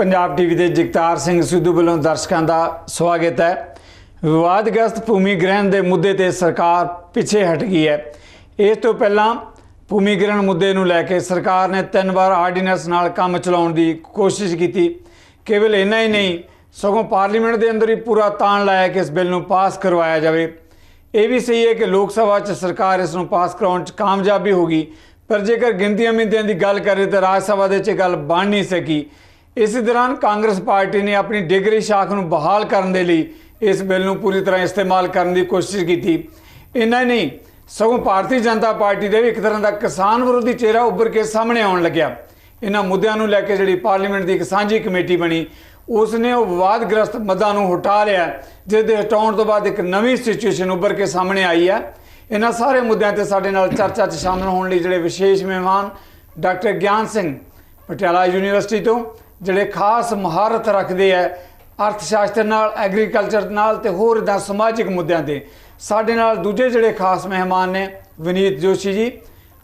Global Punjab TV ਦੇ ਜਗਤਾਰ ਸਿੰਘ ਸਿੱਧੂ ਵੱਲੋਂ ਦਰਸ਼ਕਾਂ ਦਾ ਸਵਾਗਤ ਹੈ। ਵਿਵਾਦਗ੍ਰਸਤ ਭੂਮੀ ਗ੍ਰਹਿਣ ਦੇ ਮੁੱਦੇ ਤੇ ਸਰਕਾਰ ਪਿੱਛੇ ਹਟ ਗਈ ਹੈ। ਇਸ ਤੋਂ ਪਹਿਲਾਂ ਭੂਮੀ ਗ੍ਰਹਿਣ ਮੁੱਦੇ ਨੂੰ ਲੈ ਕੇ ਸਰਕਾਰ ਨੇ ਤਿੰਨ ਵਾਰ ਆਰਡੀਨੈਂਸ ਨਾਲ ਕੰਮ ਚਲਾਉਣ ਦੀ ਕੋਸ਼ਿਸ਼ ਕੀਤੀ। ਕੇਵਲ ਇੰਨਾ ਹੀ ਨਹੀਂ, ਸਗੋਂ ਪਾਰਲੀਮੈਂਟ ਦੇ ਅੰਦਰ ਹੀ ਪੂਰਾ ਤਾਣ ਲਾਇਆ ਕਿ ਇਸ ਬਿੱਲ ਨੂੰ ਪਾਸ ਕਰਵਾਇਆ ਜਾਵੇ। ਇਹ ਵੀ ਸਹੀ ਹੈ ਕਿ ਲੋਕ ਸਭਾ 'ਚ ਸਰਕਾਰ ਇਸ ਨੂੰ ਪਾਸ ਕਰਾਉਣ 'ਚ ਕਾਮਯਾਬੀ ਵੀ ਹੋਗੀ ਪਰ ਜੇਕਰ ਗਿਣਤੀਆਂ ਮਿੰਤੀਆਂ ਦੀ ਗੱਲ ਕਰੇ ਤਾਂ ਰਾਜ ਸਭਾ ਦੇ 'ਚ ਇਹ ਗੱਲ ਬਣ ਨਹੀਂ ਸਕੀ। ਇਸੇ ਦੌਰਾਨ ਕਾਂਗਰਸ ਪਾਰਟੀ ਨੇ ਆਪਣੀ ਡਿਗਰੀ ਸ਼ਾਖ ਨੂੰ ਬਹਾਲ ਕਰਨ ਦੇ ਲਈ ਇਸ ਬਿੱਲ ਨੂੰ ਪੂਰੀ ਤਰ੍ਹਾਂ ਇਸਤੇਮਾਲ ਕਰਨ ਦੀ ਕੋਸ਼ਿਸ਼ ਕੀਤੀ। ਇੰਨਾ ਹੀ ਨਹੀਂ, ਸਗੋਂ ਭਾਰਤੀ ਜਨਤਾ ਪਾਰਟੀ ਦੇ ਵੀ ਇੱਕ ਤਰ੍ਹਾਂ ਦਾ ਕਿਸਾਨ ਵਿਰੋਧੀ ਚਿਹਰਾ ਉੱਭਰ ਕੇ ਸਾਹਮਣੇ ਆਉਣ ਲੱਗਿਆ। ਇਹਨਾਂ ਮੁੱਦਿਆਂ ਨੂੰ ਲੈ ਕੇ ਜਿਹੜੀ ਪਾਰਲੀਮੈਂਟ ਦੀ ਇੱਕ ਸਾਂਝੀ ਕਮੇਟੀ ਬਣੀ ਉਸ ਨੇ ਉਹ ਵਿਵਾਦਗ੍ਰਸਤ ਮੱਦਾਂ ਨੂੰ ਹਟਾ ਲਿਆ ਜਿਸ ਦੇ ਹਟਾਉਣ ਤੋਂ ਬਾਅਦ ਇੱਕ ਨਵੀਂ ਸਿਚੁਏਸ਼ਨ ਉੱਭਰ ਕੇ ਸਾਹਮਣੇ ਆਈ ਹੈ। ਇਹਨਾਂ ਸਾਰੇ ਮੁੱਦਿਆਂ ਤੇ ਸਾਡੇ ਨਾਲ ਚਰਚਾ 'ਚ ਸ਼ਾਮਲ ਹੋਣ ਲਈ ਜਿਹੜੇ ਵਿਸ਼ੇਸ਼ ਮਹਿਮਾਨ, ਡਾਕਟਰ ਗਿਆਨ ਸਿੰਘ, ਪਟਿਆਲਾ ਯੂਨੀਵਰਸਿਟੀ ਤੋਂ ਜਿਹੜੇ ਖਾਸ ਮਹਾਰਤ ਰੱਖਦੇ ਆ ਅਰਥ ਸ਼ਾਸਤਰ ਨਾਲ ਐਗਰੀਕਲਚਰ ਨਾਲ ਤੇ ਹੋਰ ਇਦਾਂ ਸਮਾਜਿਕ ਮੁੱਦਿਆਂ ਤੇ। ਸਾਡੇ ਨਾਲ ਦੂਜੇ ਜਿਹੜੇ ਖਾਸ ਮਹਿਮਾਨ ਨੇ, ਵਿਨੀਤ ਜੋਸ਼ੀ ਜੀ,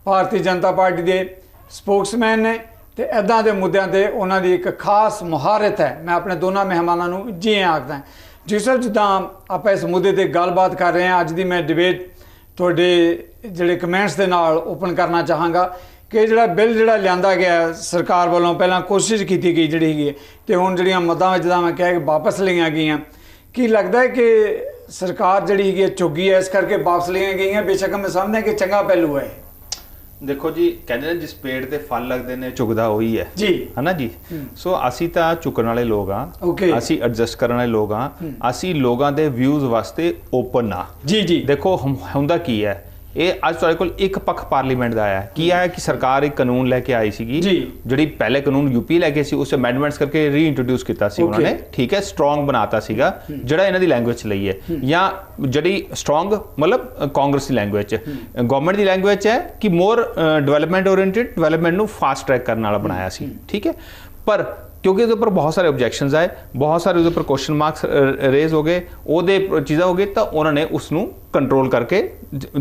ਭਾਰਤੀ ਜਨਤਾ ਪਾਰਟੀ ਦੇ ਸਪੋਕਸਮੈਨ ਨੇ ਤੇ ਇਦਾਂ ਦੇ ਮੁੱਦਿਆਂ ਤੇ ਉਹਨਾਂ ਦੀ ਇੱਕ ਖਾਸ ਮੁਹਾਰਤ ਹੈ। ਮੈਂ ਆਪਣੇ ਦੋਨਾਂ ਮਹਿਮਾਨਾਂ ਨੂੰ ਜੀ ਆਖਦਾ ਜੀ ਸਰ, ਜਿੱਦਾਂ ਆਪਾਂ ਇਸ ਮੁੱਦੇ ਤੇ ਗੱਲਬਾਤ ਕਰ ਰਹੇ ਹਾਂ, ਅੱਜ ਦੀ ਮੈਂ ਡਿਬੇਟ ਤੁਹਾਡੇ ਜਿਹੜੇ ਕਮੈਂਟਸ ਦੇ ਨਾਲ ਓਪਨ ਕਰਨਾ ਚਾਹਾਂਗਾ। ਕਿ ਜਿਹੜਾ ਬਿੱਲ ਜਿਹੜਾ ਲਿਆਂਦਾ ਗਿਆ ਸਰਕਾਰ ਵੱਲੋਂ ਪਹਿਲਾਂ ਕੋਸ਼ਿਸ਼ ਕੀਤੀ ਗਈ ਜਿਹੜੀ ਹੈਗੀ ਹੈ, ਤੇ ਹੁਣ ਜਿਹੜੀਆਂ ਮੱਦਾਂ ਵਿੱਚ ਜਿੱਦਾਂ ਮੈਂ ਕਿਹਾ ਕਿ ਵਾਪਸ ਲਈਆਂ ਗਈਆਂ ਕੀ ਲੱਗਦਾ ਹੈ ਕਿ ਸਰਕਾਰ ਜਿਹੜੀ ਹੈਗੀ ਹੈ, ਝੁੱਗੀ ਹੈ ਇਸ ਕਰਕੇ ਵਾਪਸ ਲਈਆਂ ਗਈਆਂ? ਬੇਸ਼ੱਕ ਮੈਂ ਸਮਝਦਾ ਕਿ ਚੰਗਾ ਪਹਿਲੂ ਹੈ। ਦੇਖੋ ਜੀ ਕਹਿੰਦੇ ਨੇ ਜਿਸ ਪੇੜ ਤੇ ਫਲ ਲੱਗਦੇ ਨੇ ਝੁਕਦਾ ਉਹੀ ਹੈ। ਜੀ। ਹਨਾ ਜੀ? ਸੋ ਅਸੀਂ ਤਾਂ ਝੁਕਣ ਵਾਲੇ ਲੋਕ ਆ. ਅਸੀਂ ਐਡਜਸਟ ਕਰਨ ਵਾਲੇ ਲੋਕ ਆ ਅਸੀਂ ਲੋਕਾਂ ਦੇ ਵਿਊਜ਼ ਵਾਸਤੇ ਓਪਨ ਆ ਜੀ ਜੀ। ਦੇਖੋ ਹੁੰਦਾ ਕੀ ਹੈ? ਇਹ ਅੱਜ ਤੁਹਾਡੇ ਕੋਲ ਇੱਕ ਪੱਖ ਪਾਰਲੀਮੈਂਟ ਦਾ ਆਇਆ ਹੈ। ਕੀ ਆਇਆ ਕਿ ਸਰਕਾਰ ਇੱਕ ਕਾਨੂੰਨ ਲੈ ਕੇ ਆਈ ਸੀਗੀ। ਜਿਹੜੀ ਪਹਿਲੇ ਕਾਨੂੰਨ ਯੂਪੀ ਲੈ ਕੇ ਸੀ ਉਸ ਅਮੈਂਡਮੈਂਟਸ ਕਰਕੇ ਰੀਇੰਟਰੋਡਿਊਸ ਕੀਤਾ ਸੀ ਉਹਨਾਂ. ਨੇ। ਠੀਕ ਹੈ ਸਟਰੋਂਗ ਬਣਾਤਾ ਸੀਗਾ ਜਿਹੜਾ ਇਹਨਾਂ ਦੀ ਲੈਂਗੁਏਜ ਚ ਲਈ ਹੈ। ਜਾਂ ਜਿਹੜੀ ਸਟਰੋਂਗ ਮਤਲਬ ਕਾਂਗਰਸ ਦੀ ਲੈਂਗੁਏਜ ਚ ਗਵਰਨਮੈਂਟ ਦੀ ਲੈਂਗੁਏਜ ਹੈ ਕਿ ਮੋਰ ਡਿਵੈਲਪਮੈਂਟ ਓਰੀਐਂਟਡ ਡਿਵੈਲਪਮੈਂਟ ਨੂੰ ਫਾਸਟ ਟਰੈਕ ਕਰਨ ਵਾਲਾ ਬਣਾਇਆ ਸੀ। ਠੀਕ ਹੈ ਪਰ ਕਿਉਂਕਿ ਉਹਦੇ ਉੱਪਰ ਬਹੁਤ ਸਾਰੇ ਆਬਜੈਕਸ਼ਨਸ ਆਏ ਬਹੁਤ ਸਾਰੇ ਉਹਦੇ ਉੱਪਰ ਕੁਐਸਚਨ ਮਾਰਕਸ ਰੇਜ਼ ਹੋ ਗਏ ਉਹਦੇ ਚੀਜ਼ਾਂ ਹੋ ਗਈ ਤਾਂ ਉਹਨਾਂ ਨੇ ਉਸ ਨੂੰ ਕੰਟਰੋਲ ਕਰਕੇ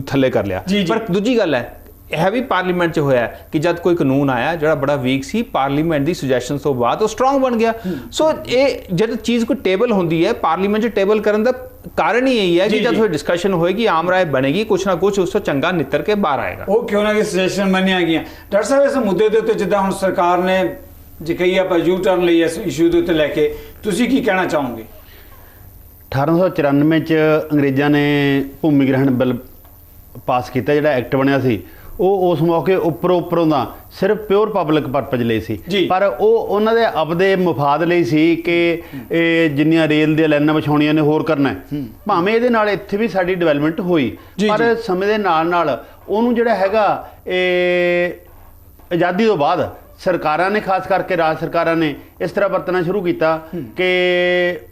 ਥੱਲੇ ਕਰ ਲਿਆ। ਪਰ ਦੂਜੀ ਗੱਲ ਹੈ ਇਹ ਵੀ ਪਾਰਲੀਮੈਂਟ 'ਚ ਹੋਇਆ ਕਿ ਜਦ ਕੋਈ ਕਾਨੂੰਨ ਆਇਆ ਜਿਹੜਾ ਬੜਾ ਵੀਕ ਸੀ ਪਾਰਲੀਮੈਂਟ ਦੀ ਸੁਜੈਸ਼ਨਸ ਤੋਂ ਬਾਅਦ ਉਹ ਸਟਰੋਂਗ ਬਣ ਗਿਆ ਸੋ ਇਹ ਜਦ ਚੀਜ਼ ਕੋਈ ਟੇਬਲ ਹੁੰਦੀ ਹੈ ਪਾਰਲੀਮੈਂਟ 'ਚ ਟੇਬਲ ਕਰਨ ਦਾ ਕਾਰਨ ਹੀ ਇਹੀ ਹੈ ਕਿ ਜਦ। ਕੋਈ ਡਿਸਕਸ਼ਨ ਹੋਏਗੀ ਆਮ ਰਾਏ ਬਣੇਗੀ ਕੁਛ ਨਾ ਕੁਛ ਉਸ ਤੋਂ ਚੰਗਾ ਨਿੱਤਰ ਕੇ ਬਾਹਰ ਆਏਗਾ ਉਹ ਕਿਉਂ ਨਾ ਦੀ ਸੁਜੈਸ਼ਨ ਮੰਨੀਆਂ ਗਈਆਂ ਡਾਕਟਰ ਸਾਹਿਬ ਇਸ ਮੁੱਦੇ ਦੇ ਉੱਤੇ ਜਿੱਦਾਂ ਹੁਣ ਸਰਕਾਰ ਨੇ ਜੇ ਕਹੀ ਆਪਾਂ ਯੂ ਟਰਨ ਲਈ ਇਸ ਇਸ਼ੂ ਦੇ ਉੱਤੇ ਲੈ ਕੇ ਤੁਸੀਂ ਕੀ ਕਹਿਣਾ ਚਾਹੋਗੇ 1894 ਚ ਅੰਗਰੇਜ਼ਾਂ ਨੇ ਭੂਮੀ ਗ੍ਰਹਿਣ ਬਿੱਲ ਪਾਸ ਕੀਤਾ ਜਿਹੜਾ ਐਕਟ ਬਣਿਆ ਸੀ ਉਹ ਉਸ ਮੌਕੇ ਉੱਪਰੋਂ ਉੱਪਰੋਂ ਦਾ ਸਿਰਫ ਪਿਓਰ ਪਬਲਿਕ ਪਰਪਸ ਲਈ। ਸੀ ਪਰ ਉਹ ਉਹਨਾਂ ਦੇ ਆਪਦੇ ਮਫਾਦ ਲਈ ਸੀ ਕਿ ਇਹ ਜਿੰਨੀਆਂ ਰੇਲ ਦੀਆਂ ਲਾਈਨਾਂ ਵਿਛਾਉਣੀਆਂ ਨੇ ਹੋਰ ਕਰਨਾ ਹੈ। ਭਾਵੇਂ ਇਹਦੇ ਨਾਲ ਇੱਥੇ ਵੀ ਸਾਡੀ ਡਿਵੈਲਪਮੈਂਟ ਹੋਈ ਪਰ। ਸਮੇਂ ਦੇ ਨਾਲ ਨਾਲ ਉਹਨੂੰ ਜਿਹੜਾ ਹੈਗਾ ਇਹ ਆਜ਼ਾਦੀ ਤੋਂ ਬਾਅਦ ਸਰਕਾਰਾਂ ਨੇ ਖਾਸ ਕਰਕੇ ਰਾਜ ਸਰਕਾਰਾਂ ਨੇ ਇਸ ਤਰ੍ਹਾਂ ਵਰਤਣਾ ਸ਼ੁਰੂ ਕੀਤਾ ਕਿ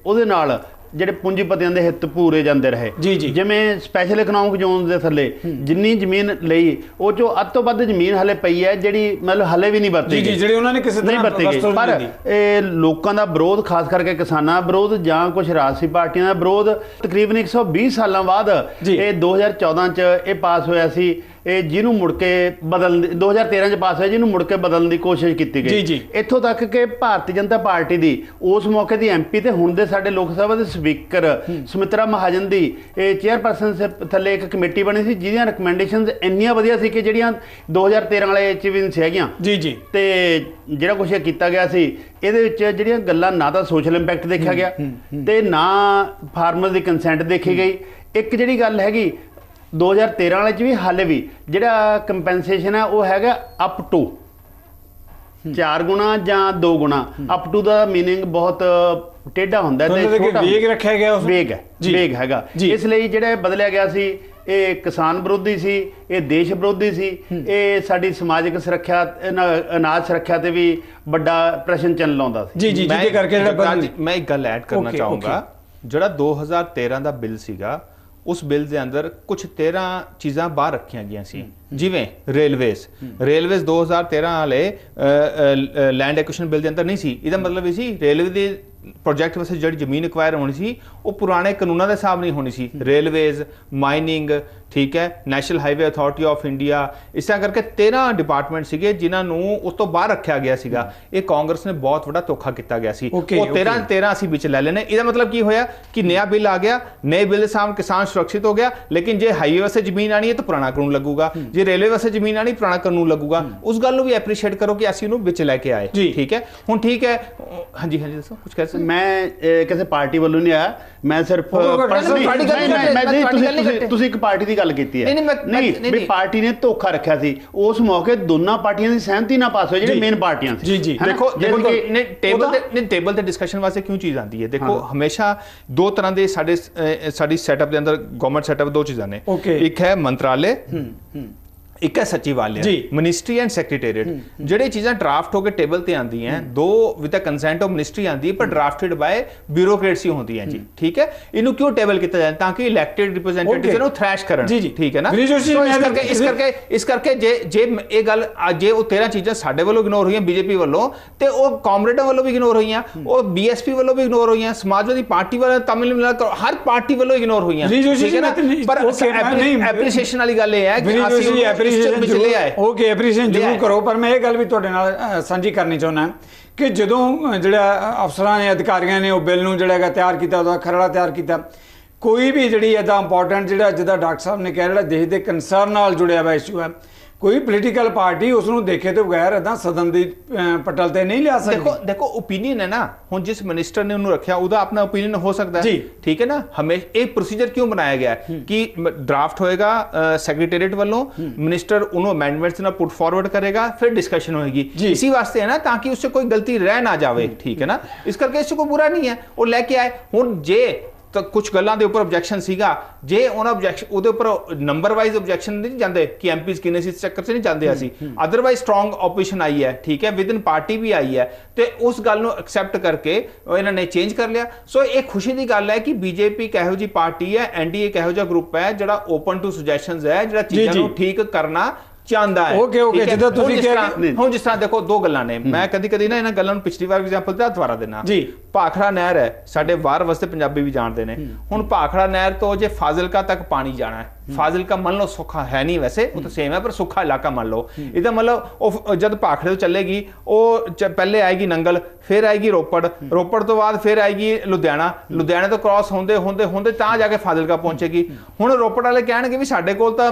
ਉਹਦੇ ਨਾਲ ਜਿਹੜੇ ਪੂੰਜੀਪਤੀਆਂ ਦੇ ਹਿੱਤ ਪੂਰੇ ਜਾਂਦੇ ਰਹੇ। ਜਿਵੇਂ ਸਪੈਸ਼ਲ ਇਕਨੋਮਿਕ ਜ਼ੋਨ ਦੇ ਥੱਲੇ ਜਿੰਨੀ ਜ਼ਮੀਨ ਲਈ ਉਹ ਚੋਂ ਅੱਧ ਤੋਂ ਵੱਧ ਜ਼ਮੀਨ ਹਲੇ ਪਈ ਹੈ ਜਿਹੜੀ ਮਤਲਬ ਹਲੇ ਵੀ ਨਹੀਂ ਵਰਤੀ ਜੀ, ਜੀ, ਗਈ। ਜਿਹੜੀ ਉਹਨਾਂ ਨੇ ਕਿਸੇ ਤਰ੍ਹਾਂ ਵਰਤੀ ਗਈ ਪਰ। ਇਹ ਲੋਕਾਂ ਦਾ ਵਿਰੋਧ ਖਾਸ ਕਰਕੇ ਕਿਸਾਨਾਂ ਦਾ ਵਿਰੋਧ ਜਾਂ ਕੁਝ ਰਾਜਸੀ ਪਾਰਟੀਆਂ ਦਾ ਵਿਰੋਧ ਤਕਰੀਬਨ 120 ਸਾਲਾਂ ਬਾਅਦ। ਇਹ 2014 ਚ ਇਹ ਪਾਸ ਹੋਇਆ ਸੀ ਇਹ ਜਿਹਨੂੰ ਮੁੜ ਕੇ ਬਦਲਣ ਦੀ- 2013 ਚ ਪਾਸ ਹੋਇਆ ਜਿਹਨੂੰ ਮੁੜ ਕੇ ਬਦਲਣ ਦੀ ਕੋਸ਼ਿਸ਼ ਕੀਤੀ ਗਈ। ਇੱਥੋਂ ਤੱਕ ਕਿ ਭਾਰਤੀ ਜਨਤਾ ਪਾਰਟੀ ਦੀ ਉਸ ਮੌਕੇ ਦੀ ਐਮਪੀ ਤੇ ਹੁਣ ਦੇ ਸਾਡੇ ਲੋਕ ਸਭਾ ਦੇ ਸਪੀਕਰ ਸੁਮਿਤਰਾ ਮਹਾਜਨ ਦੀ ਇਹ ਚੇਅਰਪਰਸਨ ਥੱਲੇ ਇੱਕ ਕਮੇਟੀ ਬਣੀ ਸੀ ਜਿਹਦੀਆਂ ਰეკਮੈਂਡੇਸ਼ਨਸ ਇੰਨੀਆਂ ਵਧੀਆ ਸੀ ਕਿ ਜਿਹੜੀਆਂ 2013 ਵਾਲੇ ਚ ਵੀ ਨਹੀਂ ਸੀ ਹੈਗੀਆਂ ਜੀ ਜੀ। ਤੇ ਜਿਹੜਾ ਇਹ ਕੀਤਾ ਗਿਆ ਸੀ ਇਹਦੇ ਵਿੱਚ ਜਿਹੜੀਆਂ ਗੱਲਾਂ ਨਾ ਤਾਂ ਸੋਸ਼ਲ ਇੰਪੈਕਟ ਦੇਖਿਆ ਗਿਆ ਤੇ ਨਾ ਫਾਰਮਰ ਦੀ ਕੰਸੈਂਟ ਦੇਖੀ ਗਈ। ਇੱਕ ਜਿਹੜੀ ਗੱਲ ਹੈਗੀ 2013 ਵਾਲੇ ਚ ਵੀ ਹਾਲੇ ਵੀ ਜਿਹੜਾ ਕੰਪਨਸੇਸ਼ਨ ਹੈ ਉਹ ਹੈਗਾ ਅਪ ਟੂ ਚਾਰ ਗੁਣਾ ਜਾਂ ਦੋ ਗੁਣਾ। ਅਪ ਟੂ ਦਾ ਮੀਨਿੰਗ ਬਹੁਤ ਟੇਢਾ ਹੁੰਦਾ ਤੇ ਛੋਟਾ। ਵੇਗ ਰੱਖਿਆ ਗਿਆ ਉਸ ਵੇਗ ਹੈ। ਵੇਗ ਹੈਗਾ। ਇਸ ਲਈ ਜਿਹੜਾ ਬਦਲਿਆ ਗਿਆ ਸੀ ਇਹ ਕਿਸਾਨ ਵਿਰੋਧੀ ਸੀ ਇਹ ਦੇਸ਼ ਵਿਰੋਧੀ ਸੀ ਇਹ ਸਾਡੀ ਸਮਾਜਿਕ ਸੁਰੱਖਿਆ ਅਨਾ- ਅਨਾਜ ਸੁਰੱਖਿਆ ਤੇ ਵੀ ਵੱਡਾ ਪ੍ਰਸ਼ਨ ਚਿੰਨ੍ਹ ਲਾਉਂਦਾ ਸੀ। ਜੀ ਜੀ ਮੈਂ- ਜਿਹਦੇ ਕਰਕੇ ਜਿਹੜਾ ਮੈਂ ਇੱਕ ਗੱਲ ਐਡ ਕਰਨਾ ਚਾਹੂੰਗਾ। ਜਿਹੜਾ 2013 ਦਾ ਬਿੱਲ ਸੀਗਾ ਉਸ ਬਿੱਲ ਦੇ ਅੰਦਰ ਕੁਝ 13 ਚੀਜ਼ਾਂ ਬਾਹਰ ਰੱਖੀਆਂ ਗਈਆਂ ਸੀ। ਜਿਵੇਂ ਰੇਲਵੇਜ਼। ਰੇਲਵੇਜ਼ 2013 ਵਾਲੇ ਲੈਂਡ ਐਕੁਇਸ਼ਨ ਬਿੱਲ ਦੇ ਅੰਦਰ ਨਹੀਂ ਸੀ। ਇਹਦਾ ਮਤਲਬ ਇਹ ਸੀ, ਰੇਲਵੇ ਦੇ ਪ੍ਰੋਜੈਕਟ ਵਾਸਤੇ ਜਿਹੜੀ ਜ਼ਮੀਨ ਐਕਵਾਇਰ ਹੋਣੀ ਸੀ, ਉਹ ਪੁਰਾਣੇ ਕਾਨੂੰਨਾਂ ਦੇ ਹਿਸਾਬ ਨਹੀਂ ਹੋਣੀ ਸੀ। ਰੇਲਵੇਜ਼ ਮਾਈਨਿੰਗ ਠੀਕ ਹੈ national highway authority of India ਇਸ ਤਰ੍ਹਾਂ ਕਰਕੇ 13 ਡਿਪਾਰਟਮੈਂਟ ਸੀਗੇ ਜਿਨ੍ਹਾਂ ਨੂੰ ਉਸ ਤੋਂ ਬਾਹਰ ਰੱਖਿਆ ਗਿਆ ਸੀਗਾ। ਇਹ ਕਾਂਗਰਸ ਨੇ ਬਹੁਤ ਵੱਡਾ ਧੋਖਾ ਕੀਤਾ ਗਿਆ ਸੀ। ਉਹ 13 okay. 13 ਅਸੀਂ ਵਿੱਚ ਲੈ ਲੈਣੇ ਇਹਦਾ ਮਤਲਬ ਕੀ ਹੋਇਆ ਕਿ ਨया ਬਿੱਲ ਆ ਗਿਆ ਨਏ ਬਿੱਲ ਦੇ ਸਾਹਮਣੇ ਕਿਸਾਨ ਸੁਰੱਖਿਤ ਹੋ ਗਿਆ ਲੇਕਿਨ ਜੇ ਹਾਈਵੇ ਵਾਸਤੇ ਜ਼ਮੀਨ ਆਣੀ ਹੈ ਤਾਂ ਪੁਰਾਣਾ ਕਾਨੂੰਨ ਲੱਗੂਗਾ। ਜੇ ਰੇਲਵੇ ਵਾਸਤੇ ਜ਼ਮੀਨ ਆਣੀ ਪੁਰਾਣਾ ਕਾਨੂੰਨ ਲੱਗੂਗਾ। ਉਸ ਗੱਲ ਨੂੰ ਵੀ ਐਪਰੀਸ਼ੀਏਟ ਕਰੋ ਕਿ ਅਸੀਂ ਉਹਨੂੰ ਵਿੱਚ ਲੈ ਕੇ ਆਏ। ਠੀਕ ਹੈ? ਹੁਣ ਠੀਕ ਹੈ ਹਾਂਜੀ ਹਾਂਜੀ ਦੱਸੋ ਕੁਝ ਕਹਿ ਸਕਦੇ ਮੈਂ ਕਿਸੇ ਪਾਰਟੀ ਵੱਲੋਂ ਨਹੀਂ ਆਇਆ। ਮੈਂ ਸਿਰਫ ਨਹੀਂ ਮੈਂ- ਤੁਸੀਂ-। ਤੁਸੀਂ ਇੱਕ ਪਾਰਟੀ ਦੀ ਗੱਲ ਕੀਤੀ ਹੈ ਨਹੀਂ, ਵੀ। ਪਾਰਟੀ ਨੇ ਧੋਖਾ ਰੱਖਿਆ ਸੀ ਉਸ ਮੌਕੇ ਦੋਨਾਂ ਪਾਰਟੀਆਂ ਦੀ ਸਹਿਮਤੀ ਨਾਲ ਪਾਸ ਹੋਏ ਜਿਹੜੇ। ਮੇਨ ਪਾਰਟੀਆਂ ਸੀ ਜੀ, ਜੀ। ਹੈ? ਦੇਖੋ ਦੇਖੋ ਨੇ ਟੇਬਲ ਤੇ ਨੇ ਟੇਬਲ ਤੇ ਡਿਸਕਸ਼ਨ ਵਾਸਤੇ ਕਿਉਂ ਚੀਜ਼ ਆਉਂਦੀ ਹੈ ਦੇਖੋ ਹਮੇਸ਼ਾ ਦੋ ਤਰ੍ਹਾਂ ਦੇ ਸਾਡੇ ਸਾਡੀ ਸੈਟਅਪ ਦੇ ਅੰਦਰ ਗਵਰਨਮੈਂਟ ਸੈਟਅਪ ਦੋ ਚੀਜ਼ਾਂ ਨੇ. ਇੱਕ ਹੈ ਮੰਤਰਾਲੇ ਇੱਕ ਹੈ ਸਚਿਵਾਲਿਆ। ਮਿਨਿਸਟਰੀ ਐਂਡ ਸੈਕਟਰੀਏਟ ਜਿਹੜੇ ਚੀਜ਼ਾਂ ਡਰਾਫਟ ਹੋ ਕੇ ਟੇਬਲ ਤੇ ਆਉਂਦੀਆਂ ਦੋ with the consent of ministry ਆਉਂਦੀ ਹੈ। ਪਰ ਡਰਾਫਟਡ ਬਾय ਬਿਊਰੋਕ੍ਰੇਸੀ ਹੁੰਦੀਆਂ ਜੀ ਠੀਕ ਹੈ ਇਹਨੂੰ ਕਿਉਂ ਟੇਬਲ ਕੀਤਾ ਜਾਂਦਾ? ਤਾਂ ਕਿ ਇਲੈਕਟਿਡ ਰਿਪਰੈਜ਼ੈਂਟੇਟਿਵਸ. ਨੂੰ ਥ੍ਰੈਸ਼ ਕਰਨ। ਠੀਕ ਹੈ ਨਾ? ਇਸ ਕਰਕੇ ਇਸ ਕਰਕੇ ਇਸ ਕਰਕੇ ਜੇ ਜੇ ਇਹ ਗੱਲ ਜੇ ਉਹ 13 ਚੀਜ਼ਾਂ ਸਾਡੇ ਵੱਲੋਂ ਇਗਨੋਰ ਹੋਈਆਂ ਬੀਜੇਪੀ ਵੱਲੋਂ ਤੇ ਉਹ ਕਾਮਰੇਡਾਂ ਵੱਲੋਂ ਵੀ ਇਗਨੋਰ ਹੋਈਆਂ ਉਹ ਬੀਐਸਪੀ ਵੱਲੋਂ ਵੀ ਇਗਨੋਰ ਹੋਈਆਂ ਸਮਾਜਵਾਦੀ ਪਾਰਟੀ ਵੱਲੋਂ ਤਮਿਲ ਮਿਲਾ ਕੇ ਹਰ ਪਾਰਟੀ ਵੱਲੋਂ ਇਗਨੋਰ ਹੋਈਆਂ ਠੀਕ ਹੈ ਨਾ? ਪਰ ਐਪਰੀਸ਼ੀਏਸ਼ਨ ਵਾਲੀ ਗੱਲ ਇਹ ਹੈ ਕਿ ਅਸੀਂ ਐਪਰੀਸ਼ੀਏਸ਼ਨ ਵਿੱਚ ਲੈ ਆਏ ਓਕੇ ਐਪਰੀਸ਼ੀਏਸ਼ਨ ਜ਼ਰੂਰ। ਕਰੋ ਪਰ ਮੈਂ ਇਹ ਗੱਲ ਵੀ ਤੁਹਾਡੇ ਨਾਲ ਸਾਂਝੀ ਕਰਨੀ ਚਾਹੁੰਦਾ ਕਿ ਜਦੋਂ ਜਿਹੜਾ ਅਫਸਰਾਂ ਨੇ ਅਧਿਕਾਰੀਆਂ ਨੇ ਉਹ ਬਿੱਲ ਨੂੰ ਜਿਹੜਾ ਹੈਗਾ ਤਿਆਰ ਕੀਤਾ ਉਹਦਾ ਖਰੜਾ ਤਿਆਰ ਕੀਤਾ ਕੋਈ ਵੀ ਜਿਹੜੀ ਇਹਦਾ ਇੰਪੋਰਟੈਂਟ ਜਿਹੜਾ ਜਿੱਦਾਂ ਡਾਕਟਰ ਸਾਹਿਬ ਨੇ ਕਿਹਾ ਜਿਹੜਾ ਦੇਸ਼ ਦੇ ਕੰਸਰਨ ਨਾਲ ਜੁੜਿਆ ਹੋਇਆ ਇਸ਼ੂ ਹੈ ਕੋਈ ਪੋਲੀਟੀਕਲ ਪਾਰਟੀ ਉਸ ਨੂੰ ਦੇਖੇ ਤੋਂ ਬਗੈਰ ਇਦਾਂ ਸਦਨ ਦੀ ਪਟਲ ਤੇ ਨਹੀਂ ਲਿਆ ਸਕਦੀ। ਦੇਖੋ ਦੇਖੋ ਓਪੀਨੀਅਨ ਹੈ ਨਾ ਹੁਣ ਜਿਸ ਮਿਨਿਸਟਰ ਨੇ ਉਹਨੂੰ ਰੱਖਿਆ ਉਹਦਾ ਆਪਣਾ ਓਪੀਨੀਅਨ ਹੋ ਸਕਦਾ ਹੈ। ਠੀਕ ਹੈ ਨਾ? ਹਮੇਸ਼ਾ ਇਹ ਪ੍ਰੋਸੀਜਰ ਕਿਉਂ ਬਣਾਇਆ ਗਿਆ ਕਿ ਡਰਾਫਟ ਹੋਏਗਾ ਸੈਕਟਰੀਏਟ ਵੱਲੋਂ ਮਿਨਿਸਟਰ ਉਹਨੂੰ ਅਮੈਂਡਮੈਂਟਸ ਨਾਲ ਪੁੱਟ ਫਾਰਵਰਡ ਕਰੇਗਾ ਫਿਰ ਡਿਸਕਸ਼ਨ ਹੋਏਗੀ। ਇसी ਵਾਸਤੇ ਹੈ ਨਾ ਤਾਂ ਕਿ ਉਸਸੇ ਕੋਈ ਗਲਤੀ ਰਹਿ ਨਾ ਜਾਵੇ। ਠੀਕ ਹੈ ਨਾ? ਇਸ ਕਰਕੇ ਇਸ ਕੋਈ ਬੁਰਾ ਨਹੀਂ ਹੈ। ਉਹ ਲੈ ਕੇ ਆਏ। ਹੁਣ ਜੇ ਤਾਂ ਕੁਝ ਗੱਲਾਂ ਦੇ ਉੱਪਰ ਆਬਜੈਕਸ਼ਨ ਸੀਗਾ। ਜੇ ਉਹਨਾਂ ਆਬਜੈਕਸ਼ਨ ਉਹਦੇ ਉੱਪਰ ਨੰਬਰ ਵਾਈਜ਼ ਆਬਜੈਕਸ਼ਨ ਨਹੀਂ ਜਾਂਦੇ ਕਿ ਐਮਪੀਸ ਕਿੰਨੇ ਸੀ ਚੱਕਰ 'ਚ ਨਹੀਂ ਜਾਂਦੇ ਅਸੀਂ। ਅਦਰਵਾਈਜ਼ ਸਟਰੋਂਗ ਆਪੋਜੀਸ਼ਨ ਆਈ ਹੈ ਠੀਕ ਹੈ? ਵਿਦਨ ਪਾਰਟੀ ਵੀ ਆਈ ਹੈ। ਤੇ ਉਸ ਗੱਲ ਨੂੰ ਐਕਸੈਪਟ ਕਰਕੇ ਇਹਨਾਂ ਨੇ ਚੇਂਜ ਕਰ ਲਿਆ। ਸੋ ਇਹ ਖੁਸ਼ੀ ਦੀ ਗੱਲ ਹੈ ਕਿ ਬੀਜੇਪੀ ਕਿਹੋ ਜੀ ਪਾਰਟੀ ਹੈ ਐਨਡੀਏ ਕਿਹੋ ਜਿਹਾ ਗਰੁੱਪ ਹੈ ਜਿਹੜਾ ਓਪਨ ਟੂ ਸੁਜੈਸ਼ਨਸ ਹੈ ਜਿਹੜਾ ਚੀਜ਼ਾਂ। ਨੂੰ ਠੀਕ ਕਰਨਾ ਚਾਹੁੰਦਾ ਹੈ। ਠੀਕ ਹੈ? ਜਿੱਦਾਂ ਤੁਸੀਂ ਕਿਹਾ ਹੁਣ ਜਿਸ ਤਰ੍ਹਾਂ ਦੇਖੋ ਦੋ ਗੱਲਾਂ ਨੇ। ਮੈਂ ਕਦੀ ਕਦੀ ਨਾ ਇਹਨਾਂ ਗੱਲਾਂ ਨੂੰ ਪਿਛਲੀ ਵਾਰ ਐਗਜ਼ਾਮਪਲ ਦਾ ਦੁਬਾਰਾ ਦੇਣਾ। ਭਾਖੜਾ ਨਹਿਰ ਹੈ ਸਾਡੇ ਵਾਰ ਵਾਸਤੇ ਪੰਜਾਬੀ ਵੀ ਜਾਣਦੇ ਨੇ। ਹੁਣ ਭਾਖੜਾ ਨਹਿਰ ਤੋਂ ਜੇ ਫਾਜ਼ਿਲਕਾ ਤੱਕ ਪਾਣੀ ਜਾਣਾ ਹੈ ਫਾਜ਼ਿਲਕਾ ਮੰਨ ਲਓ ਸੁੱਖਾ ਹੈ ਨਹੀਂ ਵੈਸੇ ਉਹ ਤਾਂ ਸੇਮ ਹੈ ਪਰ ਸੁੱਖਾ ਇਲਾਕਾ ਮੰਨ ਲਓ। ਇਹਦਾ ਮਤਲਬ ਉਹ ਜਦ ਭਾਖੜੇ ਤੋਂ ਚੱਲੇਗੀ ਉਹ ਪਹਿਲੇ ਆਏਗੀ ਨੰਗਲ ਫਿਰ ਆਏਗੀ ਰੋਪੜ। ਰੋਪੜ ਤੋਂ ਬਾਅਦ ਫਿਰ ਆਏਗੀ ਲੁਧਿਆਣਾ। ਲੁਧਿਆਣੇ ਤੋਂ ਕ੍ਰਾਸ ਹੁੰਦੇ ਹੁੰਦੇ ਹੁੰਦੇ ਤਾਂ ਜਾ ਕੇ ਫਾਜ਼ਿਲਕਾ ਪਹੁੰਚੇਗੀ। ਹੁਣ ਰੋਪੜ ਵਾਲੇ ਕਹਿਣਗੇ ਵੀ ਸਾਡੇ ਕੋਲ ਤਾਂ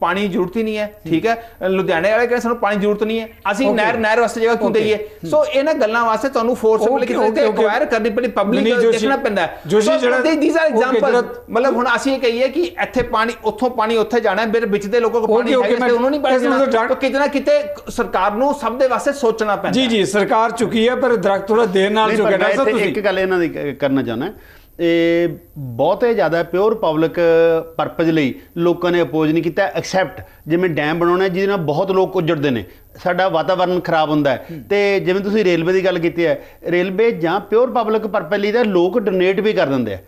ਪਾਣੀ ਦੀ ਜ਼ਰੂਰਤ ਹੀ ਨਹੀਂ ਹੈ ਠੀਕ ਹੈ? ਲੁਧਿਆਣੇ ਵਾਲੇ ਕਹਿੰਦੇ ਸਾਨੂੰ ਪਾਣੀ ਦੀ ਜ਼ਰੂਰਤ ਨਹੀਂ ਹੈ। ਅਸੀਂ. ਨਹਿਰ ਨਹਿਰ ਵਾਸਤੇ ਜਗ੍ਹਾ ਕਿਉਂ. ਦੇਈਏ? ਸੋ ਇਹਨਾਂ ਗੱਲਾਂ ਵਾਸਤੇ ਤੁਹਾਨੂੰ Okay, ਕਿਤੇ. ਐਕਵਾਇਰ ਕਰਨੀ ਪੈਣੀ ਪਬਲਿਕ ਦੇਖਣਾ ਪੈਂਦਾ ਹੈ। ਜੋਸ਼ੀ ਜਿਹੜਾ- Okay, examples ਜਿਹੜਾ- ਮਤਲਬ ਹੁਣ ਅਸੀਂ ਇਹ ਕਹੀਏ ਕਿ ਇੱਥੇ ਪਾਣੀ ਉੱਥੋਂ ਪਾਣੀ ਉੱਥੇ ਜਾਣਾ ਹੈ ਮੇਰੇ ਵਿੱਚ ਦੇ ਲੋਕਾਂ ਕੋਲ ਪਾਣੀ ਹੈਗਾ ਤੇ ਉਹਨੂੰ ਨਹੀਂ ਪਾਣੀ ਕਿਤੇ ਨਾ ਕਿਤੇ ਸਰਕਾਰ ਨੂੰ ਸਭ ਦੇ ਵਾਸਤੇ ਸੋਚਣਾ ਪੈਂਦਾ ਜੀ ਹੈ। ਜੀ ਸਰਕਾਰ ਚੁੱਕੀ ਹੈ ਪਰ ਦਰਖਤ ਥੋੜਾ ਦੇਰ ਨਾਲ ਸਾਹਿਬ ਇੱਥੇ ਤੁਸੀਂ। ਇੱਕ ਗੱਲ ਇਹਨਾਂ ਦੀ ਕਰਨਾ ਚਾਹੁੰਦਾ। ਇਹ ਬਹੁਤੇ ਜ਼ਿਆਦਾ ਪਿਓਰ ਪਬਲਿਕ ਪਰਪਸ ਲਈ ਲੋਕਾਂ ਨੇ ਅਪੋਜ਼ ਨਹੀਂ ਕੀਤਾ ਐਕਸੈਪਟ ਜਿਵੇਂ ਡੈਮ ਬਣਾਉਣਾ ਜਿਹਦੇ ਨਾਲ ਬਹੁਤ ਲੋਕ ਉੱਜੜਦੇ ਨੇ। ਸਾਡਾ ਵਾਤਾਵਰਣ ਖਰਾਬ ਹੁੰਦਾ ਹੈ। ਤੇ ਜਿਵੇਂ ਤੁਸੀਂ ਰੇਲਵੇ ਦੀ ਗੱਲ ਕੀਤੀ ਹੈ ਰੇਲਵੇ ਜਾਂ ਪਿਓਰ ਪਬਲਿਕ ਪਰਪਸ ਲਈ ਤਾਂ ਲੋਕ ਡੋਨੇਟ ਵੀ ਕਰ ਦਿੰਦੇ ਆ।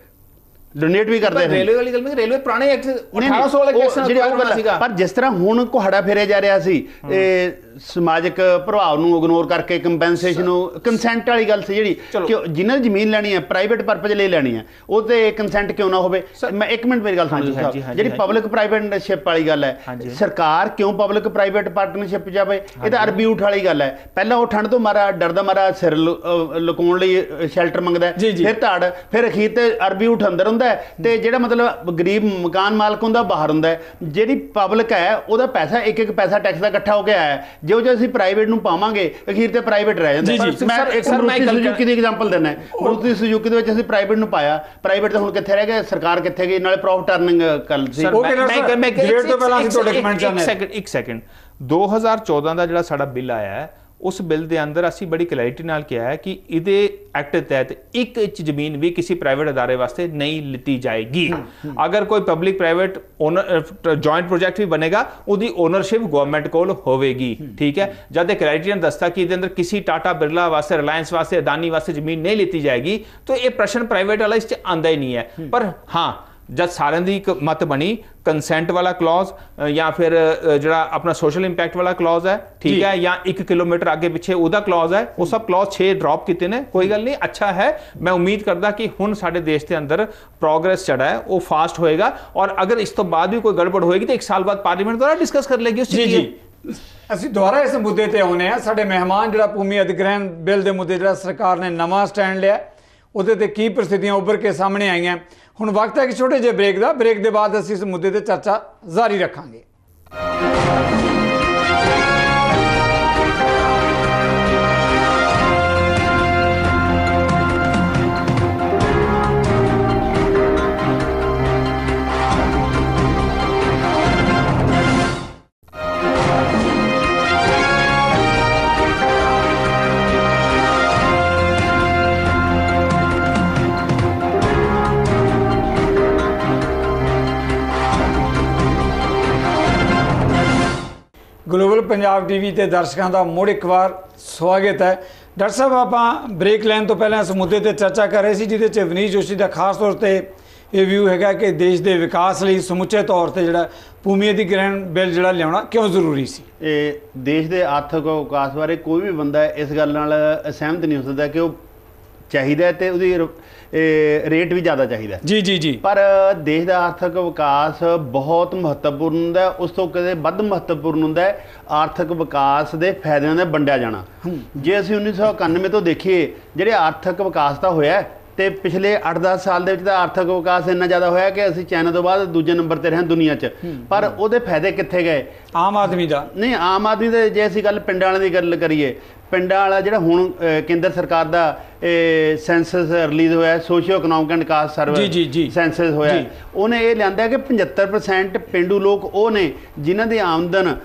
ਡੋਨੇਟ ਵੀ ਕਰਦੇ ਨੇ। ਰੇਲਵੇ ਵਾਲੀ ਗੱਲ ਮੈਂ ਰੇਲਵੇ ਪੁਰਾਣੇ ਐਕਟ ਨਹੀਂ, ਨਹੀਂ, 1800 ਵਾਲੇ ਐਕਟ ਨਾਲ ਪਰ ਜਿਸ ਤਰ੍ਹਾਂ ਹੁਣ ਕੁਹੜਾ ਫੇਰਿਆ ਜਾ ਰਿਹਾ ਸੀ ਇਹ ਸਮਾਜਿਕ ਪ੍ਰਭਾਵ ਨੂੰ ਇਗਨੋਰ ਕਰਕੇ ਕੰਪਨਸੇਸ਼ਨ ਨੂੰ ਕੰਸੈਂਟ ਵਾਲੀ ਗੱਲ ਸੀ ਜਿਹੜੀ। ਕਿ ਜਿਨ੍ਹਾਂ ਦੀ ਜ਼ਮੀਨ ਲੈਣੀ ਹੈ ਪ੍ਰਾਈਵੇਟ ਪਰਪਸ ਲਈ ਲੈਣੀ ਹੈ ਉਹ ਤੇ ਕੰਸੈਂਟ ਕਿਉਂ ਨਾ ਹੋਵੇ ਮੈਂ ਇੱਕ ਮਿੰਟ ਮੇਰੀ ਗੱਲ ਸਮਝੋ ਜਿਹੜੀ। ਪਬਲਿਕ ਪ੍ਰਾਈਵੇਟਸ਼ਿਪ ਵਾਲੀ ਗੱਲ ਹੈ। ਸਰਕਾਰ ਕਿਉਂ ਪਬਲਿਕ ਪ੍ਰਾਈਵੇਟ ਪਾਰਟਨਰਸ਼ਿਪ ਜਾਵੇ ਇਹ ਤਾਂ ਅਰਬੀ ਉਠ ਵਾਲੀ ਗੱਲ ਹੈ ਪਹਿਲਾਂ ਉਹ ਠੰਡ ਤੋਂ ਮਾਰਾ ਡਰਦਾ ਮਾਰਾ ਸਿਰ ਲੁਕਾਉਣ ਲਈ ਸ਼ੈਲਟਰ ਮੰਗਦਾ। ਫਿਰ ਧੜ ਫਿਰ ਅਖੀਰ ਤੇ ਅਰਬੀ ਉਠ ਅੰਦਰ ਹੁੰਦਾ ਤੇ ਜਿਹੜਾ ਮਤਲਬ ਗਰੀਬ ਮਕਾਨ ਮਾਲਕ ਹੁੰਦਾ ਬਾਹਰ ਹੁੰਦਾ ਜਿਹੜੀ ਪਬਲਿਕ ਹੈ ਉਹਦਾ ਪੈਸਾ ਇੱਕ ਇੱਕ ਪੈਸਾ ਟੈਕਸ ਦਾ ਇਕੱਠਾ ਹੋ ਕੇ ਆਇਆ ਹੈ ਜੋ ਜੋ ਅਸੀਂ ਪ੍ਰਾਈਵੇਟ ਨੂੰ ਪਾਵਾਂਗੇ ਅਖੀਰ ਤੇ ਪ੍ਰਾਈਵੇਟ ਰਹਿ ਜਾਂਦਾ। ਮੈਂ ਇੱਕ ਸਰ, ਮੈਂ ਮਰੂਤੀ ਸੁਜ਼ੂਕੀ ਦੀ ਐਗਜ਼ਾਮਪਲ ਦਿੰਦਾ ਹੈ। ਮਰੂਤੀ ਸੁਜ਼ੂਕੀ ਦੇ ਵਿੱਚ ਅਸੀਂ ਪ੍ਰਾਈਵੇਟ ਨੂੰ ਪਾਇਆ। ਪ੍ਰਾਈਵੇਟ ਤਾਂ ਹੁਣ ਕਿੱਥੇ ਰਹਿ ਗਿਆ? ਸਰਕਾਰ ਕਿੱਥੇ ਗਈ? ਨਾਲੇ ਪ੍ਰੋਫਿਟ ਅਰਨਿੰਗ ਕਰ ਸੀ ਸਰ, Okay, ਮੈਂ- ਮੈਂ- debate ਤੋਂ ਪਹਿਲਾਂ ਅਸੀਂ ਇੱਕ- ਤੁਹਾਡੇ ਇੱਕ- comment ਇੱਕ ਚਾਹੁੰਦੇ ਹਾਂ। ਸੈਕਿੰਡ ਇੱਕ ਸੈਕਿੰਡ 2014 ਦਾ ਜਿਹੜਾ ਸਾਡਾ ਬਿੱਲ ਆਇਆ ਹੈ ਉਸ ਬਿੱਲ ਦੇ ਅੰਦਰ ਅਸੀਂ ਬੜੀ ਕਲੈਰਿਟੀ ਨਾਲ ਕਿਹਾ ਹੈ ਕਿ ਇਹਦੇ ਐਕਟ ਤਹਿਤ ਇੱਕ ਇੰਚ ਜ਼ਮੀਨ ਵੀ ਕਿਸੇ ਪ੍ਰਾਈਵੇਟ ਅਦਾਰੇ ਵਾਸਤੇ ਨਹੀਂ ਲਿੱਤੀ ਜਾਏਗੀ। ਅਗਰ ਕੋਈ public private owner joint project ਵੀ ਬਣੇਗਾ ਉਹਦੀ ਓਨਰਸ਼ਿਪ ਗਵਰਨਮੈਂਟ ਕੋਲ ਹੋਵੇਗੀ ਠੀਕ ਹੈ? ਜਦ ਇਹ ਕ੍ਰਾਈਟੇਰੀਅਨ ਦੱਸਦਾ ਕਿ ਇਹਦੇ ਅੰਦਰ ਕਿਸੇ ਟਾਟਾ ਬਿਰਲਾ ਵਾਸਤੇ ਰਿਲਾਇੰਸ ਵਾਸਤੇ ਅਦਾਨੀ ਵਾਸਤੇ ਜ਼ਮੀਨ ਨਹੀਂ ਲਿੱਤੀ ਜਾਏਗੀ ਤਾਂ ਇਹ ਪ੍ਰਸ਼ਨ ਪ੍ਰਾਈਵੇਟ ਵਾਲਾ ਇਸ ਚ ਆਂਦਾ ਹੀ ਨਹੀਂ ਹੈ। ਪਰ ਹਾਂ ਜਦ ਸਾਰਿਆਂ ਦੀ ਇੱਕ ਮਤ ਬਣੀ ਕੰਸੈਂਟ ਵਾਲਾ ਕਲੌਜ਼ ਜਾਂ ਫਿਰ ਜਿਹੜਾ ਆਪਣਾ ਸੋਸ਼ਲ ਇੰਪੈਕਟ ਵਾਲਾ ਕਲੌਜ਼ ਹੈ ਠੀਕ ਜੀ। ਹੈ ਜਾਂ 1 ਕਿਲੋਮੀਟਰ ਅੱਗੇ ਪਿੱਛੇ ਉਹਦਾ ਕਲੌਜ਼ ਹੈ ਉਹ ਸਭ ਕਲੌਜ਼ 6 ਡ੍ਰੌਪ ਕੀਤੇ ਨੇ ਕੋਈ ਗੱਲ ਨਹੀਂ ਅੱਛਾ ਹੈ। ਮੈਂ ਉਮੀਦ ਕਰਦਾ ਕਿ ਹੁਣ ਸਾਡੇ ਦੇਸ਼ ਦੇ ਅੰਦਰ ਪ੍ਰੋਗਰੈਸ ਜਿਹੜਾ ਹੈ ਉਹ ਫਾਸਟ ਹੋਏਗਾ ਔਰ ਅਗਰ ਇਸ ਤੋਂ ਬਾਅਦ ਵੀ ਕੋਈ ਗੜਬੜ ਹੋਏਗੀ ਤਾਂ ਇੱਕ ਸਾਲ ਬਾਅਦ ਪਾਰਲੀਮੈਂਟ ਦੁਆਰਾ ਡਿਸਕਸ ਕਰ ਲੇਗੀ ਉਸ ਜੀ ਚੀਜ਼ ਜੀ। ਅਸੀਂ ਦੁਬਾਰਾ ਇਸ ਮੁੱਦੇ ਤੇ ਆਉਨੇ ਆ ਸਾਡੇ ਮਹਿਮਾਨ ਜਿਹੜਾ ਭੂਮੀ ਅਧਿਗ੍ਰਹਿਣ ਬਿੱਲ ਦੇ ਮੁੱਦੇ ਜਿਹੜਾ ਸਰਕਾਰ ਨੇ ਨਵਾਂ ਸਟੈਂਡ ਲਿਆ ਉਹਦੇ ਤੇ ਕੀ ਪ੍ਰਸਥਿਤੀਆਂ ਉੱਭਰ ਕੇ ਸਾਹਮਣੇ ਆਈਆਂ। ਹੁਣ ਵਕਤ ਹੈ ਕਿ ਛੋਟੇ ਜਿਹੇ ਬ੍ਰੇਕ ਦਾ। ਬ੍ਰੇਕ ਦੇ ਬਾਅਦ ਅਸੀਂ ਇਸ ਮੁੱਦੇ ਤੇ ਚਰਚਾ ਜਾਰੀ ਰੱਖਾਂਗੇ। ਗਲੋਬਲ ਪੰਜਾਬ ਟੀਵੀ ਤੇ ਦਰਸ਼ਕਾਂ ਦਾ ਮੁੜ ਇੱਕ ਵਾਰ ਸਵਾਗਤ ਹੈ। ਡਾਕਟਰ ਸਾਹਿਬ, ਆਪਾਂ ਬ੍ਰੇਕ ਲੈਣ ਤੋਂ ਪਹਿਲਾਂ ਇਸ ਮੁੱਦੇ ਤੇ ਚਰਚਾ ਕਰ ਰਹੇ ਸੀ, ਜਿਹਦੇ ਚ ਵਨੀਸ਼ ਜੋਸ਼ੀ ਦਾ ਖਾਸ ਤੌਰ ਤੇ ਇਹ ਵਿਊ ਹੈਗਾ ਕਿ ਦੇਸ਼ ਦੇ ਵਿਕਾਸ ਲਈ ਸਮੁੱਚੇ ਤੌਰ ਤੇ ਜਿਹੜਾ ਭੂਮੀ ਅਧਿਗ੍ਰਹਿਣ ਬਿੱਲ ਜਿਹੜਾ ਲਿਆਉਣਾ ਕਿਉਂ ਜ਼ਰੂਰੀ ਸੀ? ਇਹ ਦੇਸ਼ ਦੇ ਆਰਥਿਕ ਵਿਕਾਸ ਬਾਰੇ ਕੋਈ ਵੀ ਬੰਦਾ ਇਸ ਗੱਲ ਨਾਲ ਸਹਿਮਤ ਨਹੀਂ ਹੋ ਸਕਦਾ ਕਿ ਉਹ ਚਾਹੀਦਾ ਤੇ ਉਹਦੀ ਰੇਟ ਵੀ ਜ਼ਿਆਦਾ ਚਾਹੀਦਾ। ਜੀ ਜੀ ਜੀ। ਪਰ ਦੇਸ਼ ਦਾ ਆਰਥਿਕ ਵਿਕਾਸ ਬਹੁਤ ਮਹੱਤਵਪੂਰਨ ਹੁੰਦਾ ਉਸ ਤੋਂ ਕਦੇ ਵੱਧ ਮਹੱਤਵਪੂਰਨ ਹੁੰਦਾ ਹੈ ਆਰਥਿਕ ਵਿਕਾਸ ਦੇ ਫਾਇਦਿਆਂ ਦਾ ਵੰਡਿਆ ਜਾਣਾ। ਜੇ ਅਸੀਂ 1991 ਤੋਂ ਦੇਖੀਏ ਜਿਹੜੇ ਆਰਥਿਕ ਵਿਕਾਸ ਤਾਂ ਹੋਇਆ ਹੈ, ਤੇ ਪਿਛਲੇ 8-10 ਸਾਲ ਦੇ ਵਿੱਚ ਤਾਂ ਆਰਥਿਕ ਵਿਕਾਸ ਇੰਨਾ ਜ਼ਿਆਦਾ ਹੋਇਆ ਕਿ ਅਸੀਂ ਚਾਈਨਾ ਤੋਂ ਬਾਅਦ ਦੂਜੇ ਨੰਬਰ ਤੇ ਰਹੇ ਦੁਨੀਆ 'ਚ। ਪਰ ਉਹਦੇ ਫਾਇਦੇ ਕਿੱਥੇ ਗਏ? ਆਮ ਆਦਮੀ ਦਾ। ਨਹੀਂ ਆਮ ਆਦਮੀ ਦੇ ਜੇ ਅਸੀਂ ਗੱਲ ਪਿੰਡਾਂ ਵਾਲਿਆਂ ਦੀ ਗੱਲ ਕਰੀਏ ਪਿੰਡਾਂ ਵਾਲਾ ਜਿਹੜਾ ਹੁਣ ਕੇਂਦਰ ਸਰਕਾਰ ਦਾ ਸੈਂਸਸ ਰਿਲੀਜ਼ ਹੋਇਆ socio economic and caste survey. Census ਹੋਇਆ। ਉਹਨੇ ਇਹ ਲਿਆਂਦਾ ਕਿ 75% ਪਿੰਡੂ ਲੋਕ ਉਹ ਨੇ ਜਿਨ੍ਹਾਂ ਦੀ ਆਮਦਨ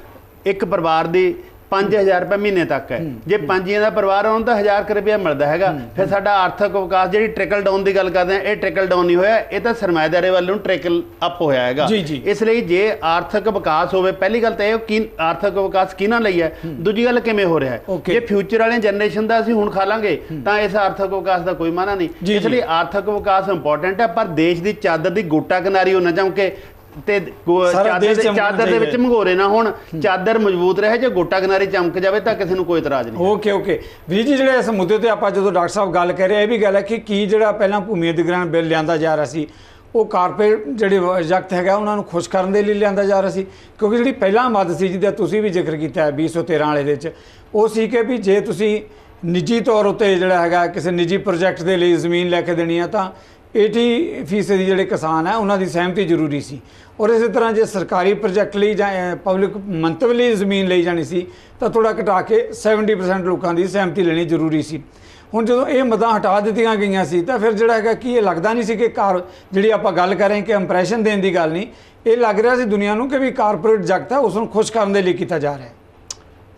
ਇੱਕ ਪਰਿਵਾਰ ਦੀ 5000 ਰੁਪਏ ਮਹੀਨੇ ਤੱਕ ਹੈ। ਜੇ ਪੰਜ ਜੀਆਂ ਦਾ ਪਰਿਵਾਰ ਉਹਨਾਂ ਤਾਂ 1000 ਰੁਪਏ ਮਿਲਦਾ ਹੈਗਾ। ਫਿਰ ਸਾਡਾ ਆਰਥਿਕ ਵਿਕਾਸ ਜਿਹੜੀ ਟ੍ਰਿਕਲ ਡਾਊਨ ਦੀ ਗੱਲ ਕਰਦੇ ਆ ਇਹ ਟ੍ਰਿਕਲ ਡਾਊਨ ਨਹੀਂ ਹੋਇਆ। ਇਹ ਤਾਂ ਸਰਮਾਇਦਾਰੀ ਵੱਲ ਨੂੰ ਟ੍ਰਿਕਲ ਅਪ ਹੋਇਆ ਹੈਗਾ। ਇਸ ਲਈ ਜੇ ਆਰਥਿਕ ਵਿਕਾਸ ਹੋਵੇ ਪਹਿਲੀ ਗੱਲ ਤਾਂ ਇਹ ਕਿ ਆਰਥਿਕ ਵਿਕਾਸ ਕਿਹਨਾਂ ਲਈ ਹੈ? ਦੂਜੀ ਗੱਲ ਕਿਵੇਂ ਹੋ ਰਿਹਾ ਹੈ. ਜੇ ਫਿਊਚਰ ਵਾਲੇ ਜਨਰੇਸ਼ਨ ਦਾ ਅਸੀਂ ਹੁਣ ਖਾ ਲਾਂਗੇ ਤਾਂ ਇਸ ਆਰਥਿਕ ਵਿਕਾਸ ਦਾ ਕੋਈ ਮਾਨਾ ਨਹੀਂ। ਇਸ। ਲਈ ਆਰਥਿਕ ਵਿਕਾਸ ਇੰਪੋਰਟੈਂਟ ਹੈ ਪਰ ਦੇਸ਼ ਦੀ ਚਾਦਰ ਦੀ ਗੋਟਾ ਕਿਨਾਰੀ ਹੋ ਨਾ ਚਮਕੇ ਤੇ ਚਾਦਰ ਦੇ ਚਾਦਰ ਦੇ ਵਿੱਚ। ਮਘੋਰੇ ਨਾ ਹੋਣ ਚਾਦਰ ਮਜ਼ਬੂਤ ਰਹੇ ਜੇ ਗੋਟਾ ਕਿਨਾਰੀ ਚਮਕ ਜਾਵੇ ਤਾਂ ਕਿਸੇ ਨੂੰ ਕੋਈ ਇਤਰਾਜ਼ ਨਹੀਂ ਓਕੇ ਓਕੇ। ਵੀਰ ਜੀ ਜਿਹੜੇ ਇਸ ਮੁੱਦੇ ਤੇ ਆਪਾਂ ਜਦੋਂ ਡਾਕਟਰ ਸਾਹਿਬ ਗੱਲ ਕਰ ਰਹੇ ਇਹ ਵੀ ਗੱਲ ਹੈ ਕਿ ਕੀ ਜਿਹੜਾ ਪਹਿਲਾਂ ਭੂਮੀ ਅਧਿਗ੍ਰਹਿਣ ਬਿੱਲ ਲਿਆਂਦਾ ਜਾ ਰਿਹਾ ਸੀ ਉਹ ਕਾਰਪੋਰੇਟ ਜਿਹੜੇ ਜਗਤ ਹੈਗਾ ਉਹਨਾਂ ਨੂੰ ਖੁਸ਼ ਕਰਨ ਦੇ ਲਈ ਲਿਆਂਦਾ ਜਾ ਰਿਹਾ ਸੀ। ਕਿਉਂਕਿ ਜਿਹੜੀ ਪਹਿਲਾਂ ਮੱਦ ਸੀ ਜਿਹਦਾ ਤੁਸੀਂ ਵੀ ਜ਼ਿਕਰ ਕੀਤਾ ਹੈ 2013 ਵਾਲੇ ਦੇ ਵਿੱਚ ਉਹ ਸੀ ਕਿ ਵੀ ਜੇ ਤੁਸੀਂ ਨਿੱਜੀ ਤੌਰ ਉੱਤੇ ਜਿਹੜਾ ਹੈਗਾ ਕਿਸੇ ਨਿੱਜੀ ਪ੍ਰੋਜੈਕਟ ਦੇ ਲਈ ਜ਼ਮੀਨ ਲੈ ਕੇ ਦੇਣੀ ਆ ਤਾਂ 80% ਫੀਸਦੀ ਜਿਹੜੇ ਕਿਸਾਨ ਹੈ ਉਹਨਾਂ ਦੀ ਸਹਿਮਤੀ ਜ਼ਰੂਰੀ ਸੀ। ਔਰ ਇਸੇ ਤਰ੍ਹਾਂ ਜੇ ਸਰਕਾਰੀ ਪ੍ਰੋਜੈਕਟ ਲਈ ਜਾਂ ਪਬਲਿਕ ਮੰਤਵ ਲਈ ਜ਼ਮੀਨ ਲਈ ਜਾਣੀ ਸੀ, ਤਾਂ ਥੋੜਾ ਘਟਾ ਕੇ 70% ਲੋਕਾਂ ਦੀ ਸਹਿਮਤੀ ਲੈਣੀ ਜ਼ਰੂਰੀ ਸੀ। ਹੁਣ ਜਦੋਂ ਇਹ ਮਦਾਂ ਹਟਾ ਦਿੱਤੀਆਂ ਗਈਆਂ ਸੀ, ਤਾਂ ਫਿਰ ਜਿਹੜਾ ਹੈਗਾ ਕੀ ਇਹ ਲੱਗਦਾ ਨਹੀਂ ਸੀ ਕਿ ਕਾਰ ਜਿਹੜੀ ਆਪਾਂ ਗੱਲ ਕਰ ਰਹੇ ਕਿ ਇੰਪ੍ਰੈਸ਼ਨ ਦੇਣ ਦੀ ਗੱਲ ਨਹੀਂ, ਇਹ ਲੱਗ ਰਿਹਾ ਸੀ ਦੁਨੀਆ ਨੂੰ ਕਿ ਵੀ ਕਾਰਪੋਰੇਟ ਜਗਤ ਹੈ ਉਸ ਨੂੰ ਖੁਸ਼ ਕਰਨ ਦੇ ਲਈ ਕੀਤਾ ਜਾ ਰਿਹਾ ਹੈ।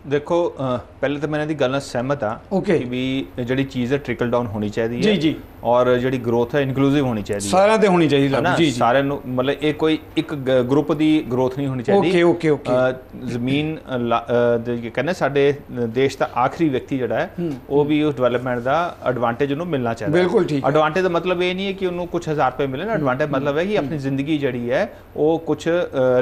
ਦੇਖੋ ਪਹਿਲੇ ਤਾਂ ਮੈਂ ਇਹਨਾਂ ਦੀ ਗੱਲ ਨਾਲ ਸਹਿਮਤ Okay. ਕਿ ਵੀ ਜਿਹੜੀ ਚੀਜ਼ ਹੈ ਟ੍ਰਿਕਲ ਡਾਊਨ ਹੋਣੀ ਚਾਹੀਦੀ ਹੈ ਜੀ, ਜੀ। ਔਰ ਜਿਹੜੀ ਗਰੋਥ ਹੈ ਇਨਕਲੂਸਿਵ ਹੋਣੀ ਚਾਹੀਦੀ ਹੈ। ਸਾਰਿਆਂ ਤੇ ਹੋਣੀ ਚਾਹੀਦੀ ਹੈ ਜੀ ਜੀ। ਸਾਰਿਆਂ ਨੂੰ ਮਤਲਬ ਇਹ ਕੋਈ ਇੱਕ ਗਰੁੱਪ ਦੀ ਗਰੋਥ ਨਹੀਂ ਹੋਣੀ ਚਾਹੀਦੀ। Okay, okay. ਅ, ਜ਼ਮੀਨ ਦੇ ਕਹਿੰਦੇ ਸਾਡੇ ਦੇਸ਼ ਦਾ ਆਖਰੀ ਵਿਅਕਤੀ ਜਿਹੜਾ ਹੈ ਉਹ ਵੀ ਉਸ ਡਿਵੈਲਪਮੈਂਟ ਦਾ ਐਡਵਾਂਟੇਜ ਉਹਨੂੰ ਮਿਲਣਾ ਚਾਹੀਦਾ। ਬਿਲਕੁਲ ਠੀਕ। ਐਡਵਾਂਟੇਜ ਦਾ ਮਤਲਬ ਇਹ ਨਹੀਂ ਹੈ ਕਿ ਉਹਨੂੰ ਕੁਝ ਹਜ਼ਾਰ ਰੁਪਏ ਮਿਲਣ। ਐਡਵਾਂਟੇਜ ਮਤਲਬ ਹੈ ਕਿ ਆਪਣੀ ਜ਼ਿੰਦਗੀ ਜਿਹੜੀ ਹੈ ਉਹ ਕੁਝ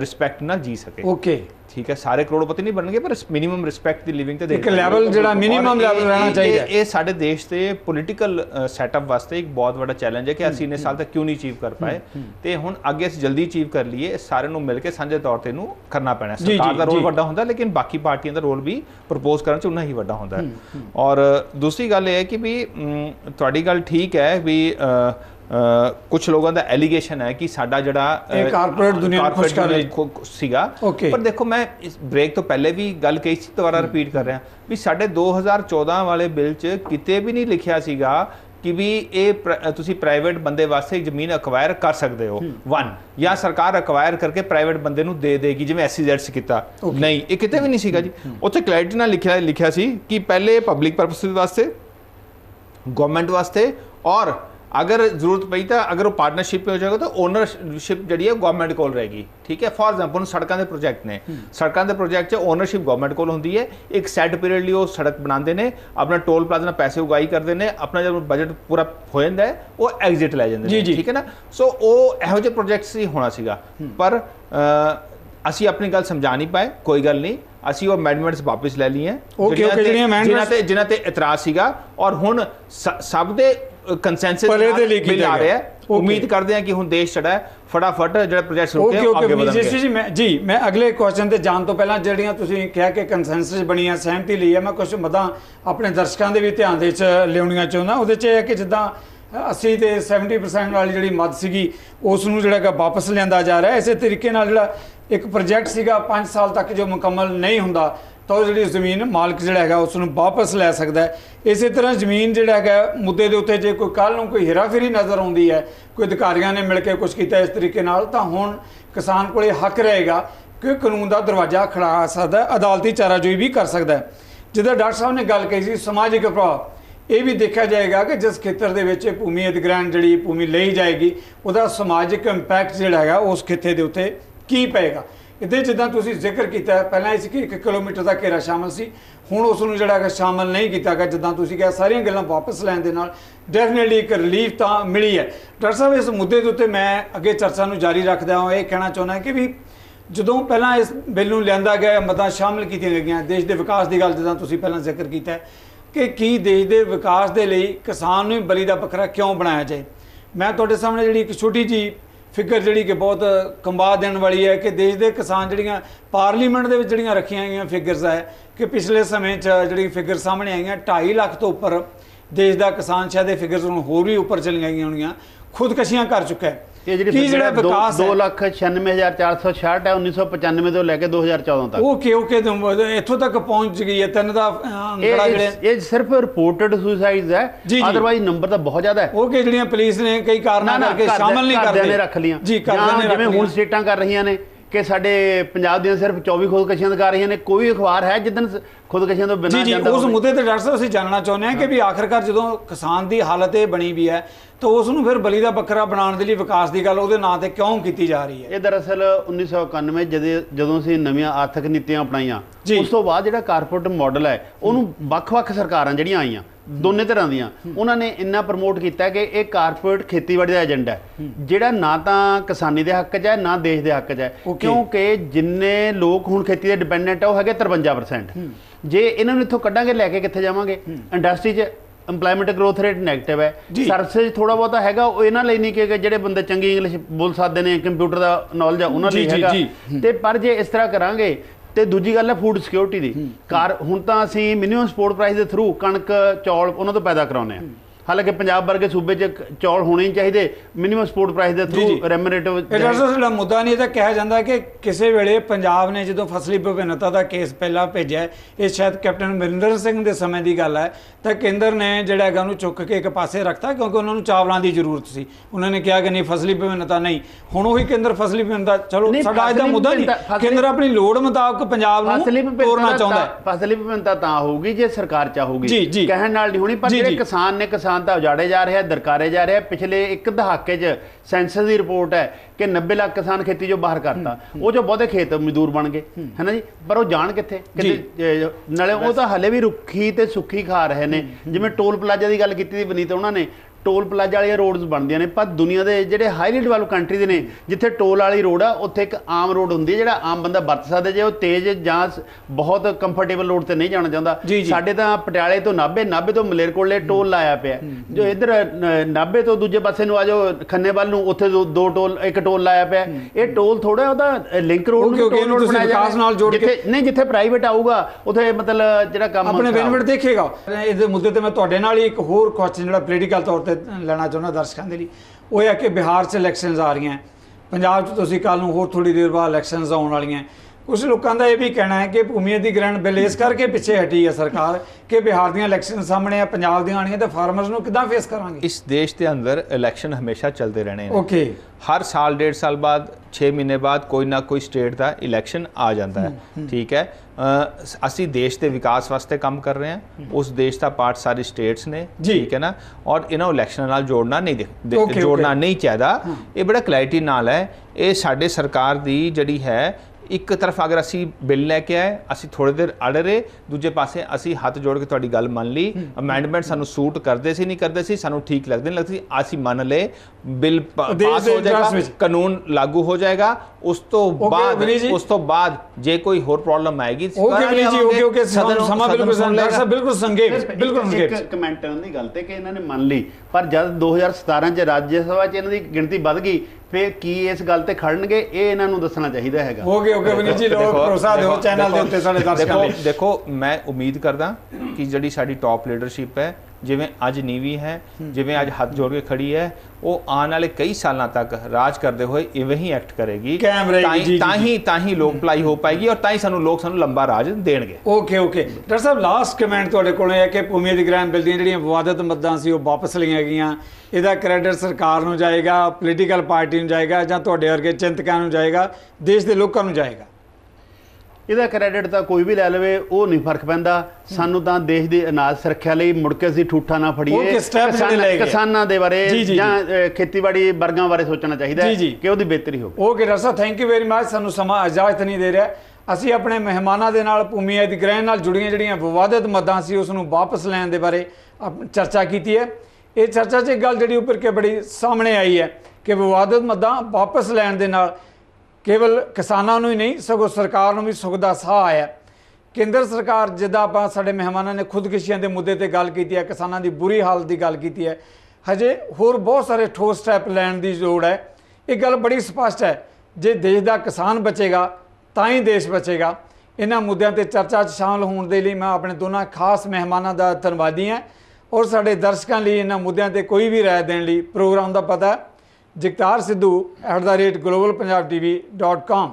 ਰਿਸਪੈਕਟ ਨਾਲ ਜੀ ਸਕੇ। ਓਕੇ ਠੀਕ ਹੈ ਸਾਰੇ ਕਰੋੜਪਤੀ ਨਹੀਂ ਬਣਨਗੇ ਪਰ ਮਿਨੀਮਮ ਰਿਸਪੈਕਟ ਦੀ ਲਿਵਿੰਗ ਤੇ ਇੱਕ level ਜਿਹੜਾ ਇਹ- level ਰਹਿਣਾ ਚਾਹੀਦਾ। ਇਹ ਸਾਡੇ ਦੇਸ਼ ਦੇ ਪੋਲੀਟੀਕਲ ਸੈਟਅਪ ਵਾਸਤੇ ਇੱਕ ਬਹੁਤ ਵੱਡਾ ਚੈਲੰਜ ਹੈ ਕਿ ਅਸੀਂ ਇੰਨੇ ਸਾਲ ਤੱਕ ਕਿਉਂ ਨਹੀਂ ਅਚੀਵ ਕਰ ਪਾਏ? ਤੇ ਹੁਣ ਅੱਗੇ ਅਸੀਂ ਜਲਦੀ ਅਚੀਵ ਕਰ ਲਈਏ ਸਾਰਿਆਂ ਨੂੰ ਮਿਲ ਕੇ ਸਾਂਝੇ ਤੌਰ ਤੇ ਇਹਨੂੰ ਕਰਨਾ ਪੈਣਾ ਸਰਕਾਰ ਦਾ ਰੋਲ। ਵੱਡਾ ਹੁੰਦਾ ਲੇਕਿਨ ਬਾਕੀ ਪਾਰਟੀਆਂ ਦਾ ਰੋਲ ਵੀ ਪ੍ਰਪੋਜ਼ ਕਰਨ ਚ ਉਨਾ ਹੀ ਵੱਡਾ ਹੁੰਦਾ ਹੈ। ਔਰ ਦੂਸਰੀ ਗੱਲ ਇਹ ਹੈ ਕਿ ਵੀ ਤੁਹਾਡੀ ਗੱਲ ਠੀਕ ਹੈ ਵੀ ਕੁਝ ਲੋਕਾਂ ਦਾ ਐਲੀਗੇਸ਼ਨ ਹੈ ਕਿ ਸਾਡਾ ਜਿਹੜਾ ਇਹ corporate ਦੁਨੀਆ ਨੂੰ ਖੁਸ਼ ਕਰ ਸੀਗਾ. ਪਰ ਦੇਖੋ ਮੈਂ ਇਸ ਬ੍ਰੇਕ ਤੋਂ ਪਹਿਲੇ ਵੀ ਗੱਲ ਕਹੀ ਸੀ ਦੁਬਾਰਾ ਰਿਪੀਟ ਕਰ ਰਿਹਾ। ਵੀ ਸਾਡੇ 2014 ਵਾਲੇ ਬਿੱਲ 'ਚ ਕਿਤੇ ਵੀ ਨਹੀਂ ਲਿਖਿਆ ਸੀਗਾ ਕਿ ਵੀ ਇਹ ਤੁਸੀਂ ਪ੍ਰਾਈਵੇਟ ਬੰਦੇ ਵਾਸਤੇ ਜ਼ਮੀਨ ਅਕਵਾਇਰ ਕਰ ਸਕਦੇ ਹੋ। ਵਨ ਜਾਂ ਸਰਕਾਰ ਅਕਵਾਇਰ ਕਰਕੇ ਪ੍ਰਾਈਵੇਟ ਬੰਦੇ ਨੂੰ ਦੇ ਦੇਗੀ ਜਿਵੇਂ ਐਸਸੀਜ਼ੈਡਸ ਕੀਤਾ. ਨਹੀਂ ਇਹ ਕਿਤੇ ਵੀ ਨਹੀਂ ਸੀਗਾ ਜੀ। ਉੱਥੇ ਕਲੈਰਿਟੀ ਨਾਲ ਲਿਖਿਆ ਲਿਖਿਆ ਸੀ ਕਿ ਪਹਿਲੇ ਪਬਲਿਕ ਪਰਪਸ ਵਾਸਤੇ ਗਵਰਨਮੈਂਟ ਵਾਸਤੇ ਔਰ ਅਗਰ ਜ਼ਰੂਰਤ ਪਈ ਤਾਂ ਅਗਰ ਉਹ ਪਾਰਟਨਰਸ਼ਿਪ ਹੋ ਜਾਏਗਾ ਤਾਂ ਓਨਰਸ਼ਿਪ ਜਿਹੜੀ ਹੈ ਗਵਰਨਮੈਂਟ ਕੋਲ ਰਹੇਗੀ। ਠੀਕ ਹੈ? ਫੋਰ ਐਗਜ਼ਾਮਪਲ ਸੜਕਾਂ ਦੇ ਪ੍ਰੋਜੈਕਟ ਨੇ। ਸੜਕਾਂ ਦੇ ਪ੍ਰੋਜੈਕਟ 'ਚ ਓਨਰਸ਼ਿਪ ਗਵਰਨਮੈਂਟ ਕੋਲ ਹੁੰਦੀ ਹੈ। ਇੱਕ ਸੈਟ ਪੀਰੀਅਡ ਲਈ ਉਹ ਸੜਕ ਬਣਾਉਂਦੇ ਨੇ ਆਪਣਾ ਟੋਲ ਪਲਾਜ਼ਾ ਨਾਲ ਪੈਸੇ ਉਗਾਈ ਕਰਦੇ ਨੇ ਆਪਣਾ ਜਦੋਂ ਬਜਟ ਪੂਰਾ ਹੋ ਜਾਂਦਾ ਹੈ ਉਹ ਐਗਜ਼ਿਟ ਲੈ ਜਾਂਦੇ ਨੇ। ਠੀਕ ਹੈ ਨਾ? ਸੋ ਉਹ ਇਹੋ ਜਿਹੇ ਪ੍ਰੋਜੈਕਟਸ ਹੀ ਹੋਣਾ ਸੀਗਾ। ਪਰ ਅਸੀਂ ਆਪਣੀ ਗੱਲ ਸਮਝਾ ਨਹੀਂ ਪਾਏ ਕੋਈ ਗੱਲ ਨਹੀਂ। ਅਸੀਂ ਉਹ ਅਮੈਂਡਮੈਂਟਸ ਵਾਪਸ ਲੈ ਲਈਆਂ। ਜਿਹੜੀਆਂ ਜਿਨ੍ਹਾਂ amendments- ਤੇ ਜਿਨ੍ਹਾਂ ਤੇ ਇਤਰਾਜ਼ ਸੀਗਾ ਔਰ ਹੁਣ ਸਭ ਦੇ ਕੰਸੈਂਸਸ ਕੀਤਾ ਆ। ਰਿਹਾ. ਉਮੀਦ ਕਰਦੇ ਹਾਂ ਕਿ ਹੁਣ ਦੇਸ਼ ਹੈ, ਫਟਾਫਟ ਜਿਹੜਾ ਪ੍ਰੋਜੈਕਟ ਓਕੇ ਉਹ ਓਕੇ ਅੱਗੇ ਵਧਣਗੇ। ਜੀ ਮੈਂ ਜੀ ਮੈਂ ਅਗਲੇ ਕੁਐਸਚਨ ਤੇ ਜਾਣ ਤੋਂ ਪਹਿਲਾਂ ਜਿਹੜੀਆਂ ਤੁਸੀਂ ਕਿਹਾ ਕਿ ਕੰਸੈਂਸਸ ਬਣੀਆਂ ਸਹਿਮਤੀ ਲਈ ਹੈ ਮੈਂ ਕੁਝ ਮਦਾਂ ਆਪਣੇ ਦਰਸ਼ਕਾਂ ਦੇ ਵੀ ਧਿਆਨ ਦੇ ਵਿੱਚ ਲਿਆਉਣੀਆਂ ਚਾਹੁੰਦਾ। ਉਹਦੇ 'ਚ ਇਹ ਹੈ ਕਿ ਜਿੱਦਾਂ 80 ਤੇ 70% ਵਾਲੀ ਜਿਹੜੀ ਮਦ ਸੀਗੀ ਉਸ ਨੂੰ ਜਿਹੜਾ ਕਿ ਵਾਪਸ ਲਿਆਂਦਾ ਜਾ ਰਿਹਾ ਹੈ। ਇਸੇ ਤਰੀਕੇ ਨਾਲ ਜਿਹੜਾ ਇੱਕ ਪ੍ਰੋਜੈਕਟ ਸੀਗਾ 5 ਸਾਲ ਤੱਕ ਜੋ ਮੁਕੰਮਲ ਨਹੀਂ ਹੁੰਦਾ, ਤਾਂ ਉਹ ਜਿਹੜੀ ਜ਼ਮੀਨ ਮਾਲਕ ਜਿਹੜਾ ਹੈਗਾ ਉਸ ਨੂੰ ਵਾਪਸ ਲੈ ਸਕਦਾ ਇਸੇ ਤਰ੍ਹਾਂ ਜ਼ਮੀਨ ਜਿਹੜਾ ਹੈਗਾ, ਮੁੱਦੇ ਦੇ ਉੱਤੇ ਜੇ ਕੋਈ ਕੱਲ ਨੂੰ ਕੋਈ ਹੇਰਾਫੇਰੀ ਨਜ਼ਰ ਆਉਂਦੀ ਹੈ, ਕੋਈ ਅਧਿਕਾਰੀਆਂ ਨੇ ਮਿਲ ਕੇ ਕੁਝ ਕੀਤਾ ਇਸ ਤਰੀਕੇ ਨਾਲ, ਤਾਂ ਹੁਣ ਕਿਸਾਨ ਕੋਲੇ ਹੱਕ ਰਹੇਗਾ ਕਿ ਕਾਨੂੰਨ ਦਾ ਦਰਵਾਜ਼ਾ ਖੜਾ ਸਕਦਾ ਅਦਾਲਤੀ ਚਾਰਾਜੋਈ ਵੀ ਕਰ ਸਕਦਾ ਜਿੱਦਾਂ ਡਾਕਟਰ ਸਾਹਿਬ ਨੇ ਗੱਲ ਕਹੀ ਸੀ, ਸਮਾਜਿਕ ਪ੍ਰਭਾਵ, ਇਹ ਵੀ ਦੇਖਿਆ ਜਾਏਗਾ ਕਿ ਜਿਸ ਖੇਤਰ ਦੇ ਵਿੱਚ ਭੂਮੀ ਅਧਿਗ੍ਰਹਿਣ ਜਿਹੜੀ ਭੂਮੀ ਲਈ ਜਾਏਗੀ, ਉਹਦਾ ਸਮਾਜਿਕ ਇੰਪੈਕਟ ਜਿਹੜਾ ਹੈਗਾ ਉਸ ਖਿੱਤੇ ਦੇ ਉੱਤੇ ਕੀ ਪਏਗਾ? ਇਹਦੇ ਜਿੱਦਾਂ ਤੁਸੀਂ ਜ਼ਿਕਰ ਕੀਤਾ, ਪਹਿਲਾਂ ਇਸ ਕਿ 1 ਕਿਲੋਮੀਟਰ ਦਾ ਘੇਰਾ ਸ਼ਾਮਲ ਸੀ। ਹੁਣ ਉਸ ਨੂੰ ਜਿਹੜਾ ਹੈਗਾ ਸ਼ਾਮਲ ਨਹੀਂ ਕੀਤਾ ਗਿਆ, ਜਿੱਦਾਂ ਤੁਸੀਂ ਕਿਹਾ, ਸਾਰੀਆਂ ਗੱਲਾਂ ਵਾਪਸ ਲੈਣ ਦੇ ਨਾਲ ਡੈਫੀਨਿਟਲੀ ਇੱਕ ਰਿਲੀਫ ਤਾਂ ਮਿਲੀ ਹੈ। ਡਾਕਟਰ ਸਾਹਿਬ, ਇਸ ਮੁੱਦੇ ਦੇ ਉੱਤੇ ਮੈਂ ਅੱਗੇ ਚਰਚਾ ਨੂੰ ਜਾਰੀ ਰੱਖਦਾ ਹਾਂ, ਇਹ ਕਹਿਣਾ ਚਾਹੁੰਦਾ ਕਿ ਵੀ ਜਦੋਂ ਪਹਿਲਾਂ ਇਸ ਬਿੱਲ ਨੂੰ ਲਿਆਂਦਾ ਗਿਆ, ਮਤਾਂ ਸ਼ਾਮਲ ਕੀਤੀਆਂ ਗਈਆਂ, ਦੇਸ਼ ਦੇ ਵਿਕਾਸ ਦੀ ਗੱਲ ਜਿੱਦਾਂ ਤੁਸੀਂ ਪਹਿਲਾਂ ਜ਼ਿਕਰ ਕੀਤਾ ਕਿ ਕੀ ਦੇਸ਼ ਦੇ ਵਿਕਾਸ ਦੇ ਲਈ ਕਿਸਾਨ ਨੂੰ ਬਲੀ ਦਾ ਬੱਕਰਾ ਕਿਉਂ ਬਣਾਇਆ ਜਾਏ? ਮੈਂ ਤੁਹਾਡੇ ਸਾਹਮਣੇ ਜਿਹੜੀ ਇੱਕ ਛੋਟੀ ਜੀ ਫਿਗਰ ਜਿਹੜੀ ਕਿ ਬਹੁਤ ਕੰਬਾ ਦੇਣ ਵਾਲੀ ਹੈ ਕਿ ਦੇਸ਼ ਦੇ ਕਿਸਾਨ ਜਿਹੜੀਆਂ ਪਾਰਲੀਮੈਂਟ ਦੇ ਵਿੱਚ ਜਿਹੜੀਆਂ ਰੱਖੀਆਂ ਗਈਆਂ ਫਿਗਰਸ ਹੈ ਕਿ ਪਿਛਲੇ ਸਮੇਂ 'ਚ ਜਿਹੜੀ ਫਿਗਰ ਸਾਹਮਣੇ ਆਈਆਂ 2.5 ਲੱਖ ਤੋਂ ਉੱਪਰ ਦੇਸ਼ ਦਾ ਕਿਸਾਨ ਸ਼ਾਇਦ ਇਹ ਫਿਗਰਸ ਹੁਣ ਹੋਰ ਵੀ ਉੱਪਰ ਚਲੀਆਂ ਗਈਆਂ ਹੋਣਗੀਆਂ, ਖੁਦਕਸ਼ੀਆਂ ਕਰ ਚੁੱਕਾ ਹੈ। ਇਹ ਜਿਹੜੀ ਕੀ ਜਿਹੜਾ ਵਿਕਾਸ ਹੈ? 2 ਲੱਖ 96466 ਹੈ 1995 ਤੋਂ ਲੈ ਕੇ 2014 ਤੱਕ। ਓਕੇ ਓਕੇ ਇੱਥੋਂ ਤੱਕ ਪਹੁੰਚ ਗਈ ਹੈ ਤਿੰਨ ਦਾ ਅੰਕੜਾ ਜਿਹੜੇ ਇਹ- ਸਿਰਫ ਰਿਪੋਰਟਡ ਸੁਸਾਈਡਸ ਹੈ। ਜੀ, ਜੀ। ਅਦਰਵਾਈਜ਼ ਨੰਬਰ ਤਾਂ ਬਹੁਤ ਜ਼ਿਆਦਾ ਹੈ। ਓਕੇ ਜਿਹੜੀਆਂ ਪੁਲਿਸ ਨੇ ਕਈ ਕਾਰਨਾਂ ਕਰਕੇ ਸ਼ਾਮਲ ਨਹੀਂ ਕਰਦੇ ਨੇ ਰੱਖ ਲੀਆਂ ਜੀ ਕਰਦੇ ਨੇ ਜਿਵੇਂ ਹੁਣ ਸਟੇਟਾਂ ਕਰ ਰਹੀਆਂ ਨੇ ਕਿ ਸਾਡੇ ਪੰਜਾਬ ਦੀਆਂ ਸਿਰਫ 24 ਖੁਦਕਸ਼ੀਆਂ ਦਿਖਾ ਰਹੀਆਂ ਨੇ ਕੋਈ ਅਖਬਾਰ ਹੈ ਜਿੱਦਨ ਖੁਦਕਸ਼ੀਆਂ ਤੋਂ ਬਿਨਾਂ ਜੀ ਉਸ। ਮੁੱਦੇ ਤੇ ਡਾਕਟਰ ਸਾਹਿਬ ਅਸੀਂ ਜਾਣਨਾ ਚਾਹੁੰਦੇ ਹਾਂ ਕਿ ਵੀ ਆਖਰਕਾਰ ਜਦੋਂ ਕਿਸਾਨ ਦੀ ਹਾਲਤ ਇਹ ਬਣੀ ਵੀ ਹੈ ਤਾਂ ਉਸ ਨੂੰ ਫਿਰ ਬਲੀ ਦਾ ਬੱਕਰਾ ਬਣਾਉਣ ਦੇ ਲਈ ਵਿਕਾਸ ਦੀ ਗੱਲ ਉਹਦੇ ਨਾਂ ਤੇ ਕਿਉਂ ਕੀਤੀ ਜਾ ਰਹੀ ਹੈ? ਇਹ ਦਰਅਸਲ 1991 ਜਦੇ ਜਦੋਂ ਅਸੀਂ ਨਵੀਆਂ ਆਰਥਿਕ ਨੀਤੀਆਂ ਅਪਣਾਈਆਂ। ਉਸ ਤੋਂ ਬਾਅਦ ਜਿਹੜਾ ਕਾਰਪੋਰੇਟ ਮਾਡਲ ਹੈ ਉਹਨੂੰ ਵੱਖ-ਵੱਖ ਸਰਕਾਰਾਂ ਜਿਹੜੀਆਂ ਆਈਆਂ ਦੋਨੇ ਤਰ੍ਹਾਂ ਦੀਆਂ ਉਹਨਾਂ ਨੇ ਇੰਨਾ ਪ੍ਰਮੋਟ ਕੀਤਾ ਕਿ ਇਹ ਕਾਰਪੋਰੇਟ ਖੇਤੀਬਾੜੀ ਦਾ ਏਜੰਡਾ ਹੈ। ਜਿਹੜਾ ਨਾ ਤਾਂ ਕਿਸਾਨੀ ਦੇ ਹੱਕ 'ਚ ਹੈ ਨਾ ਦੇਸ਼ ਦੇ ਹੱਕ 'ਚ ਹੈ. ਕਿਉਂਕਿ ਜਿੰਨੇ ਲੋਕ ਹੁਣ ਖੇਤੀ ਦੇ ਡਿਪੈਂਡੈਂਟ ਆ ਉਹ ਹੈਗੇ 53% ਜੇ ਇਹਨਾਂ ਨੂੰ ਇੱਥੋਂ ਕੱਢਾਂਗੇ ਲੈ ਕੇ ਕਿੱਥੇ ਜਾਵਾਂਗੇ? ਇੰਡਸਟਰੀ 'ਚ EMPLOYMENT ਗਰੋਥ ਰੇਟ ਨੈਗੇਟਿਵ ਹੈ। ਸਰਵਿਸ ਥੋੜਾ ਬਹੁਤਾ ਹੈਗਾ ਉਹ ਇਹਨਾਂ ਲਈ ਨਹੀਂ ਕਿ ਜਿਹੜੇ ਬੰਦੇ ਚੰਗੀ ਇੰਗਲਿਸ਼ ਬੋਲ ਸਕਦੇ ਨੇ ਕੰਪਿਊਟਰ ਦਾ ਨੌਲੇਜ ਆ ਉਹਨਾਂ ਲਈ ਹੈਗਾ। ਤੇ ਪਰ ਜੇ ਇਸ ਤਰ੍ਹਾਂ ਕਰਾਂਗੇ ਤੇ ਦੂਜੀ ਗੱਲ ਹੈ ਫੂਡ ਸਿਕਿਉਰਿਟੀ ਦੀ। ਕਾਰ ਹੁਣ ਤਾਂ ਅਸੀਂ ਮਿਨੀਮਮ ਸਪੋਰਟ ਪ੍ਰਾਈਸ ਦੇ ਥਰੂ ਕਣਕ ਚੌਲ ਉਹਨਾਂ ਤੋਂ ਪੈਦਾ ਕਰਾਉਂਦੇ ਆ ਹਾਲਾਂਕਿ ਪੰਜਾਬ ਵਰਗੇ ਸੂਬੇ 'ਚ ਚੌਲ ਹੋਣੇ ਹੀ ਚਾਹੀਦੇ ਮਿਨੀਮਮ ਸਪੋਰਟ ਪ੍ਰਾਈਸ ਦੇ ਥਰੂ। ਰੈਮੂਨੇਟਿਵ ਇਹ ਡਾਕਟਰ ਸਾਹਿਬ ਸਾਡਾ ਮੁੱਦਾ ਨਹੀਂ ਇਹ ਤਾਂ ਕਿਹਾ ਜਾਂਦਾ ਕਿ ਕਿਸੇ ਵੇਲੇ ਪੰਜਾਬ ਨੇ ਜਦੋਂ ਫਸਲੀ ਵਿਭਿੰਨਤਾ ਦਾ ਕੇਸ ਪਹਿਲਾਂ ਭੇਜਿਆ ਇਹ ਸ਼ਾਇਦ ਕੈਪਟਨ ਅਮਰਿੰਦਰ ਸਿੰਘ ਦੇ ਸਮੇਂ ਦੀ ਗੱਲ ਹੈ ਤਾਂ ਕੇਂਦਰ ਨੇ ਜਿਹੜਾ ਹੈਗਾ ਉਹਨੂੰ ਚੁੱਕ ਕੇ ਇੱਕ ਪਾਸੇ ਰੱਖਤਾ ਕਿਉਂਕਿ ਉਹਨਾਂ ਨੂੰ ਚਾਵਲਾਂ ਦੀ ਜ਼ਰੂਰਤ ਸੀ ਉਹਨਾਂ ਨੇ ਕਿਹਾ ਕਿ ਨਹੀਂ ਫਸਲੀ ਵਿਭਿੰਨਤਾ ਨਹੀਂ ਹੁਣ ਉਹੀ ਕੇਂਦਰ ਫਸਲੀ ਵਿਭਿੰਨਤਾ ਚਲੋ ਸਾਡਾ ਇਹਦਾ ਮੁੱਦਾ ਨਹੀਂ ਕੇਂਦਰ ਆਪਣੀ ਲੋੜ ਮੁਤਾਬਕ ਪੰਜਾਬ ਨੂੰ ਤੋੜਨਾ ਚਾਹੁੰਦਾ ਹੈ ਫਸਲੀ ਵਿਭਿੰਨਤਾ ਤਾਂ ਹੋਊਗੀ ਜੇ ਸਰਕਾਰ ਚਾਹੂਗੀ। ਕਹਿਣ ਨਾਲ ਨਹੀਂ ਹੋਣੀ ਪਰ ਜਿਹੜੇ। ਕਿਸਾਨ ਨੇ ਕਿਸਾਨ ਤਾਂ ਉਜਾੜੇ ਜਾ ਰਿਹਾ ਦਰਕਾਰੇ ਜਾ ਰਿਹਾ ਪਿਛਲੇ ਇੱਕ ਦਹਾਕੇ 'ਚ ਸੈਂਸਸ ਦੀ ਰਿਪੋਰਟ ਹੈ ਕਿ 90 ਲੱਖ ਕਿਸਾਨ ਖੇਤੀ ਚੋਂ ਬਾਹਰ ਕਰਤਾ। ਉਹ ਜੋ ਬਹੁਤੇ ਖੇਤ ਮਜ਼ਦੂਰ ਬਣ ਗਏ ਹੈਨਾ ਜੀ? ਪਰ ਉਹ ਜਾਣ ਕਿੱਥੇ? ਕਿਤੇ ਨਾਲੇ ਉਹ ਤਾਂ ਹਲੇ ਵੀ ਰੁੱਖੀ ਤੇ ਸੁੱਖੀ ਖਾ ਰਹੇ ਨੇ। ਜਿਵੇਂ ਟੋਲ ਪਲਾਜ਼ਾ ਦੀ ਗੱਲ ਕੀਤੀ ਸੀ ਬਨੀਤ ਉਹਨਾਂ ਨੇ। ਟੋਲ ਪਲਾਜ਼ਾ ਵਾਲੀਆਂ ਰੋਡਸ ਬਣਦੀਆਂ ਨੇ ਪਰ ਦੁਨੀਆ ਦੇ ਜਿਹੜੇ ਹਾਈਲੀ ਡਿਵੈਲਪ ਕੰਟਰੀ ਦੇ ਨੇ ਜਿੱਥੇ ਟੋਲ ਵਾਲੀ ਰੋਡ ਆ ਉੱਥੇ ਇੱਕ ਆਮ ਰੋਡ ਹੁੰਦੀ ਹੈ ਜਿਹੜਾ ਆਮ ਬੰਦਾ ਵਰਤ ਸਕਦਾ ਜੇ ਉਹ ਤੇਜ਼ ਜਾਂ ਬਹੁਤ ਕੰਫਰਟੇਬਲ ਰੋਡ ਤੇ ਨਹੀਂ ਜਾਣਾ ਚਾਹੁੰਦਾ। ਸਾਡੇ ਤਾਂ ਪਟਿਆਲੇ ਤੋਂ ਨਾਭੇ ਨਾਭੇ ਤੋਂ ਮਲੇਰਕੋਟਲੇ ਟੋਲ ਲਾਇਆ ਪਿਆ ਜੋ ਇਧਰ ਨਾਭੇ ਤੋਂ ਦੂਜੇ ਪਾਸੇ ਨੂੰ ਆ ਜਾਓ ਖੰਨੇ ਵੱਲ ਨੂੰ ਉੱਥੇ ਦੋ ਟੋਲ ਇੱਕ ਟੋਲ ਲਾਇਆ ਪਿਆ ਇਹ ਟੋਲ ਥੋੜਾ ਉਹਦਾ ਲਿੰਕ ਰੋਡ Okay, okay, ਇਹਨੂੰ ਤੁਸੀਂ ਵਿਕਾਸ ਨਾਲ ਜੋੜ ਕੇ- ਜਿੱਥੇ ਨਹੀਂ ਜਿੱਥੇ ਪ੍ਰਾਈਵੇਟ ਆਊਗਾ ਉੱਥੇ ਮਤਲਬ ਜਿਹੜਾ ਕੰਮ ਆਪਣੇ ਬੈਨੀਫਿਟ ਦੇਖੇਗਾ। ਇਸ ਮੁੱਦੇ ਤੇ ਮੈਂ ਤੁਹਾਡੇ ਨਾਲ ਹੀ ਇੱਕ ਹੋਰ ਕੁਐਸਚਨ ਜਿਹੜਾ ਪੋਲੀਟੀਕਲ ਤੌਰ ਤੇ ਲੈਣਾ ਚਾਹੁੰਦਾ ਦਰਸ਼ਕਾਂ ਦੇ ਲਈ। ਉਹ ਹੈ ਕਿ ਬਿਹਾਰ 'ਚ ਇਲੈਕਸ਼ਨਸ ਆ ਰਹੀਆਂ। ਪੰਜਾਬ 'ਚ ਤੁਸੀਂ ਕੱਲ ਨੂੰ ਹੋਰ ਥੋੜੀ ਦੇਰ ਬਾਅਦ ਇਲੈਕਸ਼ਨਸ ਆਉਣ ਵਾਲੀਆਂ। ਕੁਝ ਲੋਕਾਂ ਦਾ ਇਹ ਵੀ ਕਹਿਣਾ ਹੈ ਕਿ ਭੂਮੀ ਅਧਿਗ੍ਰਹਿਣ ਬਿੱਲ ਇਸ ਕਰਕੇ ਪਿੱਛੇ ਹਟੀ ਹੈ ਸਰਕਾਰ ਕਿ ਬਿਹਾਰ ਦੀਆਂ ਇਲੈਕਸ਼ਨ ਸਾਹਮਣੇ ਆ ਪੰਜਾਬ ਦੀਆਂ ਆਣੀਆਂ ਤੇ ਫਾਰਮਰਸ ਨੂੰ ਕਿੱਦਾਂ ਫੇਸ ਕਰਾਂਗੇ? ਇਸ ਦੇਸ਼ ਦੇ ਅੰਦਰ ਇਲੈਕਸ਼ਨ ਹਮੇਸ਼ਾ ਚੱਲਦੇ ਰਹਿਣੇ ਨੇ। ਓਕੇ ਹਰ ਸਾਲ ਡੇਢ ਸਾਲ ਬਾਅਦ 6 ਮਹੀਨੇ ਬਾਅਦ ਕੋਈ ਨਾ ਕੋਈ ਸਟੇਟ ਦਾ ਇਲੈਕਸ਼ਨ ਆ ਜਾਂਦਾ ਹੈ। ਠੀਕ ਹੈ? ਅਸੀਂ ਦੇਸ਼ ਦੇ ਵਿਕਾਸ ਵਾਸਤੇ ਕੰਮ ਕਰ ਰਹੇ ਹਾਂ। ਉਸ ਦੇਸ਼ ਦਾ ਪਾਰਟ ਸਾਰੇ ਸਟੇਟਸ ਨੇ। ਠੀਕ ਹੈ ਨਾ? ਔਰ ਇਹਨਾਂ ਇਲੈਕਸ਼ਨਾਂ ਨਾਲ ਜੋੜਨਾ ਨਹੀਂ ਜੋੜਨਾ. ਨਹੀਂ ਚਾਹੀਦਾ। ਇਹ ਬੜਾ ਕਲੈਰਿਟੀ ਨਾਲ ਹੈ। ਇਹ ਸਾਡੇ ਸਰਕਾਰ ਦੀ ਜਿਹੜੀ ਹੈ ਇੱਕ ਤਰਫ ਅਗਰ ਅਸੀਂ ਬਿੱਲ ਲੈ ਕੇ ਆਏ ਅਸੀਂ ਥੋੜੇ ਦੇਰ ਅੜ ਰਹੇ ਦੂਜੇ ਪਾਸੇ ਅਸੀਂ ਹੱਥ ਜੋੜ ਕੇ ਤੁਹਾਡੀ ਗੱਲ ਮੰਨ ਲਈ ਅਮੈਂਡਮੈਂਟ ਸਾਨੂੰ ਸੂਟ ਕਰਦੇ ਸੀ ਨਹੀਂ ਕਰਦੇ ਸੀ ਸਾਨੂੰ ਠੀਕ ਲੱਗਦੇ ਨਹੀਂ ਲੱਗਦੇ ਸੀ ਅਸੀਂ ਮੰਨ ਲਏ ਬਿੱਲ ਪਾਸ ਹੋ ਜਾਏਗਾ। ਕਾਨੂੰਨ ਲਾਗੂ ਹੋ ਜਾਏਗਾ ਉਸ ਤੋਂ ਬਾਅਦ। ਉਸ ਤੋਂ ਬਾਅਦ ਜੇ ਕੋਈ ਹੋਰ ਪ੍ਰੋਬਲਮ ਆਏਗੀ ਓਕੇ ਵਿਨੀ ਜੀ ਓਕੇ ਓਕੇ ਸਮਾਂ ਬਿਲਕੁਲ ਬਿਲਕੁਲ ਸਿਰਫ ਬਿਲਕੁਲ ਇੱਕ- ਸੰਖੇਪ ਇੱਕ ਕਮੈਂਟ ਉਹਨਾਂ ਦੀ ਗੱਲ ਤੇ ਕਿ ਇਹਨਾਂ ਨੇ ਮੰਨ ਲਈ ਪਰ ਜਦ 2017 ਚ ਰਾਜ ਸਭਾ ਚ ਇਹਨਾਂ ਦੀ ਗਿਣਤੀ ਵੱਧ ਗਈ ਫਿਰ ਕੀ ਇਸ ਗੱਲ ਤੇ ਖੜਨਗੇ ਇਹ ਇਹਨਾਂ ਨੂੰ ਦੱਸਣਾ ਚਾਹੀਦਾ ਹੈਗਾ। ਓਕੇ ਓਕੇ ਵਿਨੀ ਜੀ ਲੋਕ ਭਰੋਸਾ ਦਿਓ ਦੇਖੋ- ਚੈਨਲ ਦੇ ਉੱਤੇ ਸਾਡੇ ਦਰਸ਼ਕਾਂ ਦੇਖੋ ਮੈਂ ਉਮੀਦ ਕਰਦਾ ਕਿ ਜਿਹੜੀ ਸਾਡੀ ਟਾਪ ਲੀਡਰਸ਼ਿਪ ਹੈ ਜਿਵੇਂ ਅੱਜ ਨੀਵੀ ਹੈ ਜਿਵੇਂ ਅੱਜ ਹੱਥ ਜੋੜ ਕੇ ਖੜੀ ਹੈ ਉਹ ਆਉਣ ਵਾਲੇ ਕਈ ਸਾਲਾਂ ਤੱਕ ਰਾਜ ਕਰਦੇ ਹੋਏ ਇਵੇਂ ਹੀ ਐਕਟ ਕਰੇਗੀ। ਤਾਂ। ਹੀ ਤਾਂ ਹੀ ਲੋਕ ਭਲਾਈ ਹੋ ਪਾਏਗੀ ਔਰ ਤਾਂ ਹੀ ਸਾਨੂੰ ਲੋਕ ਸਾਨੂੰ ਲੰਬਾ ਰਾਜ ਦੇਣਗੇ। ਓਕੇ ਓਕੇ ਡਾਕਟਰ ਸਾਹਿਬ ਲਾਸਟ ਕਮੈਂਟ ਤੁਹਾਡੇ ਕੋਲ ਹੈ ਕਿ ਭੂਮੀ ਅਧਿਗ੍ਰਹਿਣ ਬਿੱਲ ਦੀਆਂ ਜਿਹੜੀਆਂ ਵਿਵਾਦਤ ਮੱਦਾਂ ਸੀ ਉਹ ਵਾਪਸ ਲਈਆਂ ਗਈਆਂ। ਇਹਦਾ ਕ੍ਰੈਡਿਟ ਸਰਕਾਰ ਨੂੰ ਜਾਏਗਾ ਪੋਲੀਟੀਕਲ ਪਾਰਟੀ ਨੂੰ ਜਾਏਗਾ ਜਾਂ ਤੁਹਾਡੇ ਵਰਗੇ ਚਿੰਤਕਾਂ ਨੂੰ ਜਾਏਗਾ ਦੇਸ਼ ਦੇ ਲੋਕਾਂ ਨੂੰ ਜਾਏਗਾ। ਇਹਦਾ ਕ੍ਰੈਡਿਟ ਤਾਂ ਕੋਈ ਵੀ ਲੈ ਲਵੇ ਉਹ ਨਹੀਂ ਫ਼ਰਕ ਪੈਂਦਾ। ਸਾਨੂੰ ਤਾਂ ਦੇਸ਼ ਦੀ ਅਨਾਜ ਸੁਰੱਖਿਆ ਲਈ ਮੁੜ ਕੇ ਅਸੀਂ ਠੂਠਾ ਨਾ ਫੜੀਏ। ਕਿਸਾਨ- ਦੇ ਬਾਰੇ ਜੀ, ਖੇਤੀਬਾੜੀ ਵਰਗਾਂ ਬਾਰੇ ਸੋਚਣਾ ਚਾਹੀਦਾ। ਕਿ ਉਹਦੀ ਬਿਹਤਰੀ ਹੋਵੇ। ਓਕੇ ਡਾਕਟਰ ਸਾਹਿਬ ਥੈਂਕ ਯੂ ਵੈਰੀ ਮਚ ਸਾਨੂੰ ਸਮਾਂ ਇਜਾਜ਼ਤ ਨਹੀਂ ਦੇ ਰਿਹਾ। ਅਸੀਂ ਆਪਣੇ ਮਹਿਮਾਨਾਂ ਦੇ ਨਾਲ ਭੂਮੀ ਅਧਿਗ੍ਰਹਿਣ ਨਾਲ ਜੁੜੀਆਂ ਜਿਹੜੀਆਂ ਵਿਵਾਦਤ ਮੱਦਾਂ ਸੀ ਉਸ ਨੂੰ ਵਾਪਸ ਲੈਣ ਦੇ ਬਾਰੇ ਚਰਚਾ ਕੀਤੀ ਹੈ। ਇਹ ਚਰਚਾ 'ਚ ਇੱਕ ਗੱਲ ਜਿਹੜੀ ਉੱਪਰ ਕੇ ਬੜੀ ਸਾਹਮਣੇ ਆਈ ਹੈ ਕਿ ਵਿਵਾਦਤ ਮੱਦਾਂ ਵਾਪਸ ਲੈਣ ਦੇ ਨਾਲ ਕੇਵਲ ਕਿਸਾਨਾਂ ਨੂੰ ਹੀ ਨਹੀਂ, ਸਗੋਂ ਸਰਕਾਰ ਨੂੰ ਵੀ ਸੁੱਖ ਦਾ ਸਾਹ ਆਇਆ ਕੇਂਦਰ ਸਰਕਾਰ, ਜਿੱਦਾਂ ਆਪਾਂ ਸਾਡੇ ਮਹਿਮਾਨਾਂ ਨੇ ਖੁਦਕੁਸ਼ੀਆਂ ਦੇ ਮੁੱਦੇ ਤੇ ਗੱਲ ਕੀਤੀ ਹੈ, ਕਿਸਾਨਾਂ ਦੀ ਬੁਰੀ ਹਾਲਤ ਦੀ ਗੱਲ ਕੀਤੀ ਹੈ, ਹਜੇ ਹੋਰ ਬਹੁਤ ਸਾਰੇ ਠੋਸ ਸਟੈਪ ਲੈਣ ਦੀ ਲੋੜ ਹੈ। ਇਹ ਗੱਲ ਬੜੀ ਸਪਸ਼ਟ ਹੈ, ਜੇ ਦੇਸ਼ ਦਾ ਕਿਸਾਨ ਬਚੇਗਾ, ਤਾਂ ਹੀ ਦੇਸ਼ ਬਚੇਗਾ। ਇਹਨਾਂ ਮੁੱਦਿਆਂ ਤੇ ਚਰਚਾ 'ਚ ਸ਼ਾਮਲ ਹੋਣ ਦੇ ਲਈ ਮੈਂ ਆਪਣੇ ਦੋਨਾਂ ਖਾਸ ਮਹਿਮਾਨਾਂ ਦਾ ਧੰਨਵਾਦੀ ਹਾਂ ਔਰ ਸਾਡੇ ਦਰਸ਼ਕਾਂ ਲਈ ਇਹਨਾਂ ਮੁੱਦਿਆਂ ਤੇ ਕੋਈ ਵੀ ਰਾਏ ਦੇਣ ਲਈ ਪ੍ਰੋਗਰਾਮ ਦਾ ਪਤਾ ਜਗਤਾਰ ਸਿੱਧੂ @globalpunjabtv.com